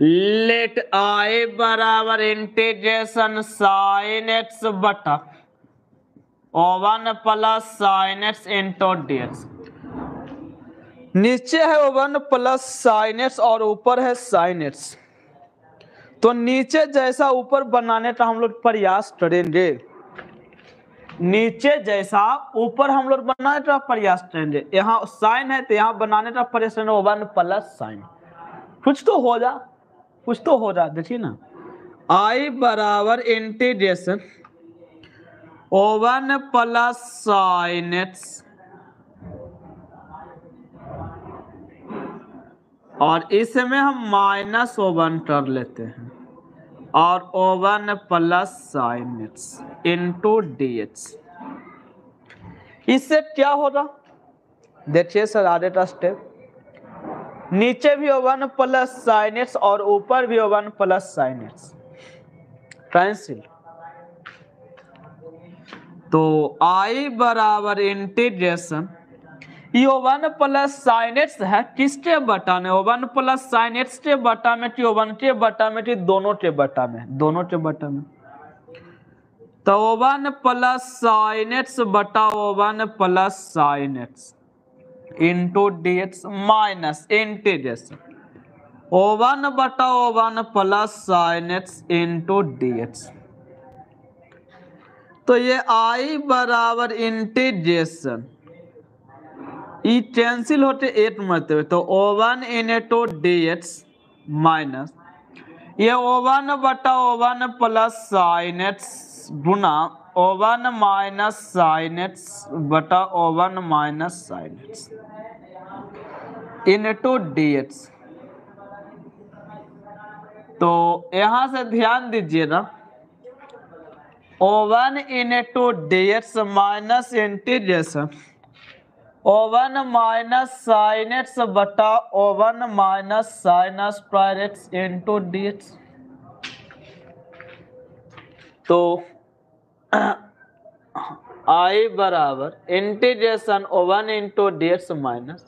लेट आई बराबर इंटीग्रेशन साइन एक्स बटा। One plus sine x into dx नीचे है वन प्लस साइन एक्स और ऊपर है साइन एक्स तो नीचे जैसा ऊपर बनाने का हम लोग प्रयास करेंगे। नीचे जैसा ऊपर हम लोग बनाने का प्रयास करेंगे। यहाँ साइन है तो यहाँ बनाने का प्रयास करेंगे वन प्लस साइन कुछ तो हो जा, कुछ तो हो रहा देखिए ना। आई बराबर integration one plus sine x और इसमें हम माइनस ओवन कर लेते हैं। और one plus sine x into d x इससे क्या होगा? देखिए सर आगे का स्टेप नीचे भी वन प्लस साइन एक्स और ऊपर भी one plus sine x cancel तो आई बराबर इंटीग्रेशन ये वन प्लस साइन एक्स है, किसके बटा में? वन प्लस साइन एक्स के बटा में टी वन के बटा में टी दोनों के बटा में? दोनों के बटा में। तो वन प्लस साइन एक्स बटा one plus sine x into d x minus integration one बटा one plus sine x into d x तो ये आई बराबर इंटीग्रेशन ई कैंसिल होते एट मरते हुए तो one into d x minus ये ओवन बटा ओवन प्लस साइन एक्स गुना ओवन माइनस साइन एक्स बटा one minus sine x into d x तो यहाँ से ध्यान दीजिए ना one into d minus integration one minus sine x बटा one minus sine square x into d x तो आई बराबर integration one into d minus.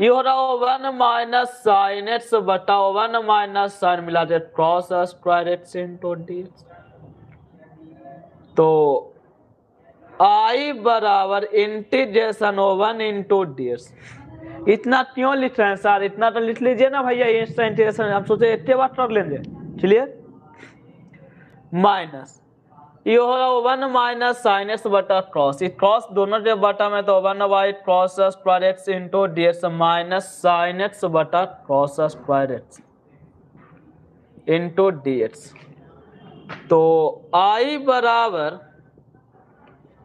ये हो रहा ओवन माइनस साइन एक्स बटा ओवन माइनस साइन मिला दे cos x into d x तो I बराबर इंटीग्रेशन ओवन इंटू डी इतना क्यों लिख रहे हैं सर? इतना तो लिख लीजिए ना भैया इंस्टा इंटीग्रेशन, हम सोचे इतने बार कर लेंगे। क्लियर? माइनस। ये हो रहा वन माइनस साइन एक्स बटा क्रॉस। ये क्रॉस दोनों के बटा में तो one by cos square x into d x minus sine x बटा cos square x into d x तो आई बराबर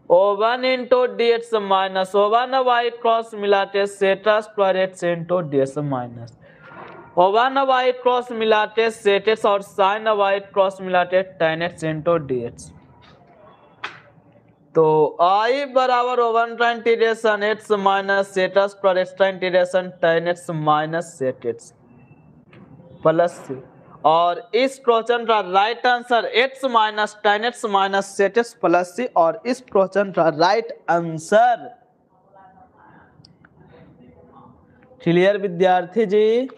one into d x minus one by cos मिलाते sec square x into d x minus one by cos मिलाते sec x और sine by cos मिलाते tan x into d x तो I बराबर one का integration x minus sec square x का integration tan x minus sec x plus c और इस question का right answer x minus tan x minus sec x plus c और इस question का राइट आंसर क्लियर विद्यार्थी जी?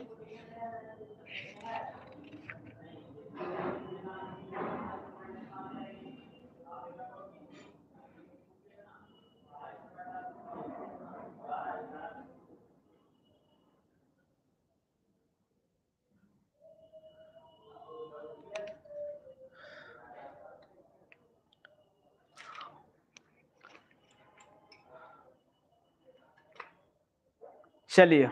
चलिए।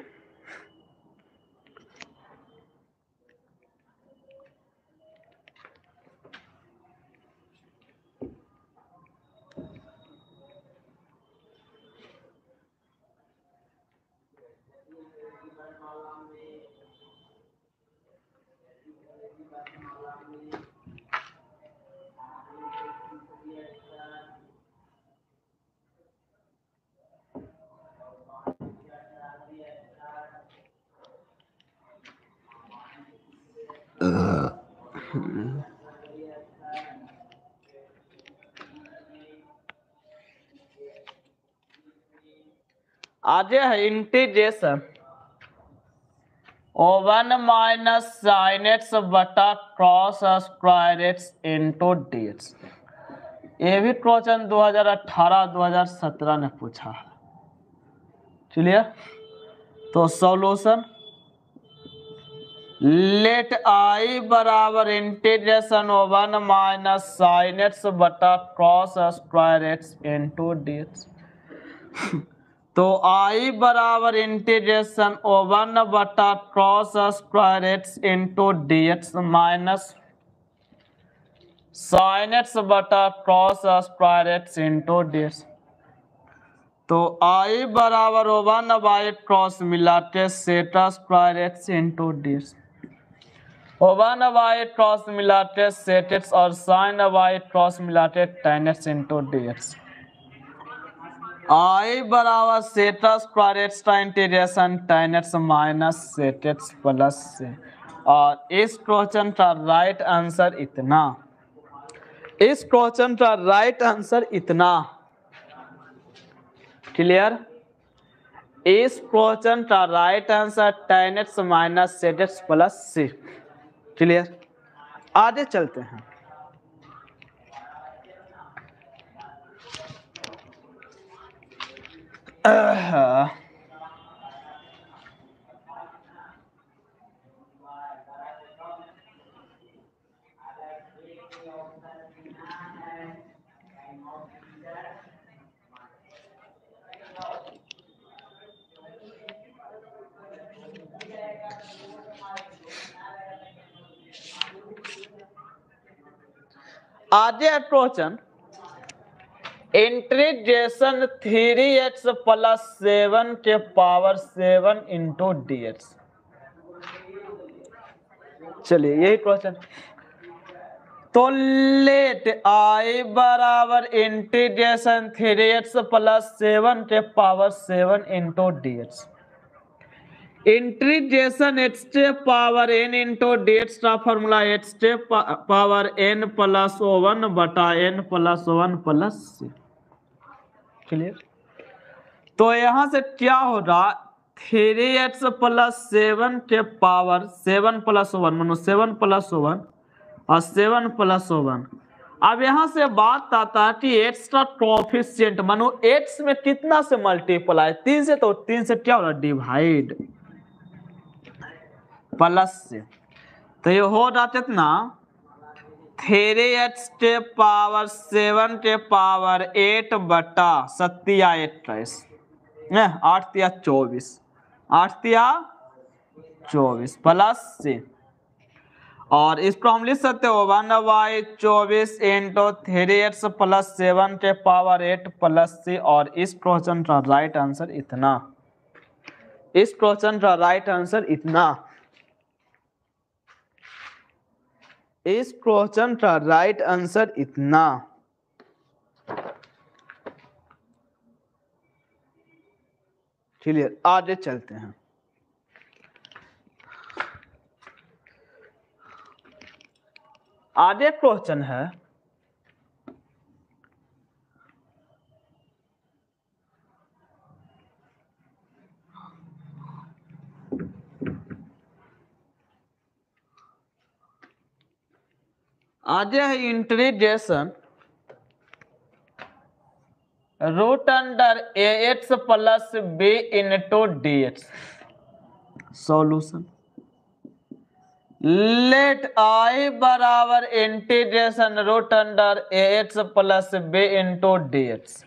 आगे है integration one minus sine x बटा cos square x into d x ये भी क्वेश्चन 2018-2017 ने पूछा। है चलिए। तो सॉल्यूशन लेट आई बराबर integration one minus sine x बटा cos square x into d तो आई बराबर इंटीग्रेशन ओवन बटा cos square x into d x minus sine x बटा cos square x into d x तो I बराबर one by cos मिलाते sec square x into d x one by cos मिलाते sec x और sine by cos मिलाते tan x into d I बराबर sec square x का integration x minus sec x plus c और इस question का right answer इतना इस क्वेश्चन का राइट आंसर इतना क्लियर इस क्वेश्चन का right answer x minus sec x plus c clear आगे चलते हैं। आह, आगे question integration three x plus seven के power seven into d x चलिए, यही क्वेश्चन तो लेट आई बराबर integration three x plus seven के power seven into d x integration x के power n into d x का formula x के power n plus one बटा n plus one plus clear तो यहाँ से क्या हो रहा थ्री एक्स प्लस सेवन के पावर सेवन प्लस वन मानो सेवन प्लस वन और सेवन प्लस वन अब यहाँ से बात आता है कि एक्स का कोफिशिएंट मानो एक्स में कितना से मल्टीप्लाई तीन से तो तीन से क्या हो रहा डिवाइड प्लस से तो ये हो रहा कितना थ्री एक्स के पावर सेवन के पावर एट बटा सत्तिया अट्ठाईस आठ तिया चौबीस। आठ तिया चौबीस। प्लस से और इसको हम लिख सकते हो, वन बाई चौबीस into three x plus seven के पावर एट प्लस सी और इस क्वेश्चन का राइट आंसर इतना। इस क्वेश्चन का राइट आंसर इतना। इस क्वेश्चन का राइट आंसर इतना। क्लियर आगे चलते हैं। आगे क्वेश्चन है आगे है integration root under a x plus b into d x solution let I बराबर integration root under a x plus b into d x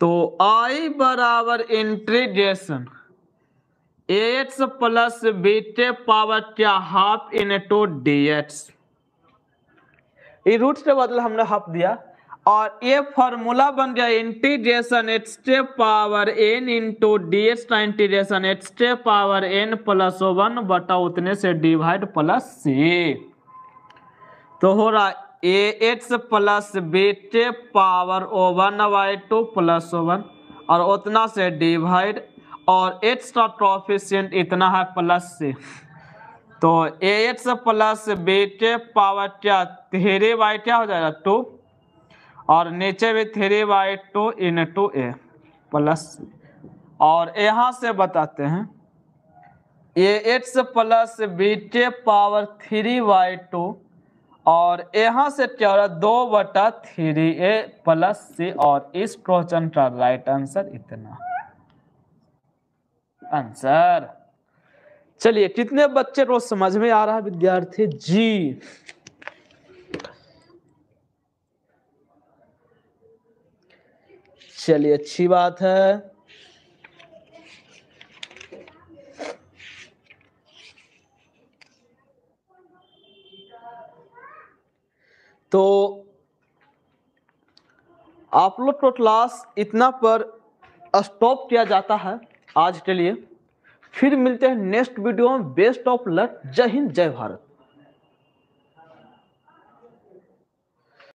तो आई बराबर integration a x plus b के पावर क्या? Half into d x ये root के बदले हमने half दिया। और ये फॉर्मूला बन गया इंटीग्रेशन एक्स के power n into d x का इंटीग्रेशन एक्स के पावर एन प्लस वन बटा उतने से डिवाइड प्लस सी तो हो रहा ए एक्स प्लस बी के power O one by two plus one और उतना से डिवाइड और एक्स का कोफिशिएंट इतना है प्लस सी तो ए एक्स प्लस बी के पावर क्या थ्री बाई क्या हो जाएगा टू और नीचे भी three by two into a plus और यहाँ से बताते हैं ए एक्स प्लस बी के पावर थ्री बाई टू और यहाँ से क्या हो रहा है? दो बटा थ्री ए प्लस सी और इस क्वेश्चन का राइट आंसर इतना। आंसर चलिए, कितने बच्चे रोज समझ में आ रहा है, विद्यार्थी जी? चलिए, अच्छी बात है। तो आप लोग को क्लास इतना पर स्टॉप किया जाता है आज के लिए। फिर मिलते हैं नेक्स्ट वीडियो में। Best of luck. जय हिंद जय भारत।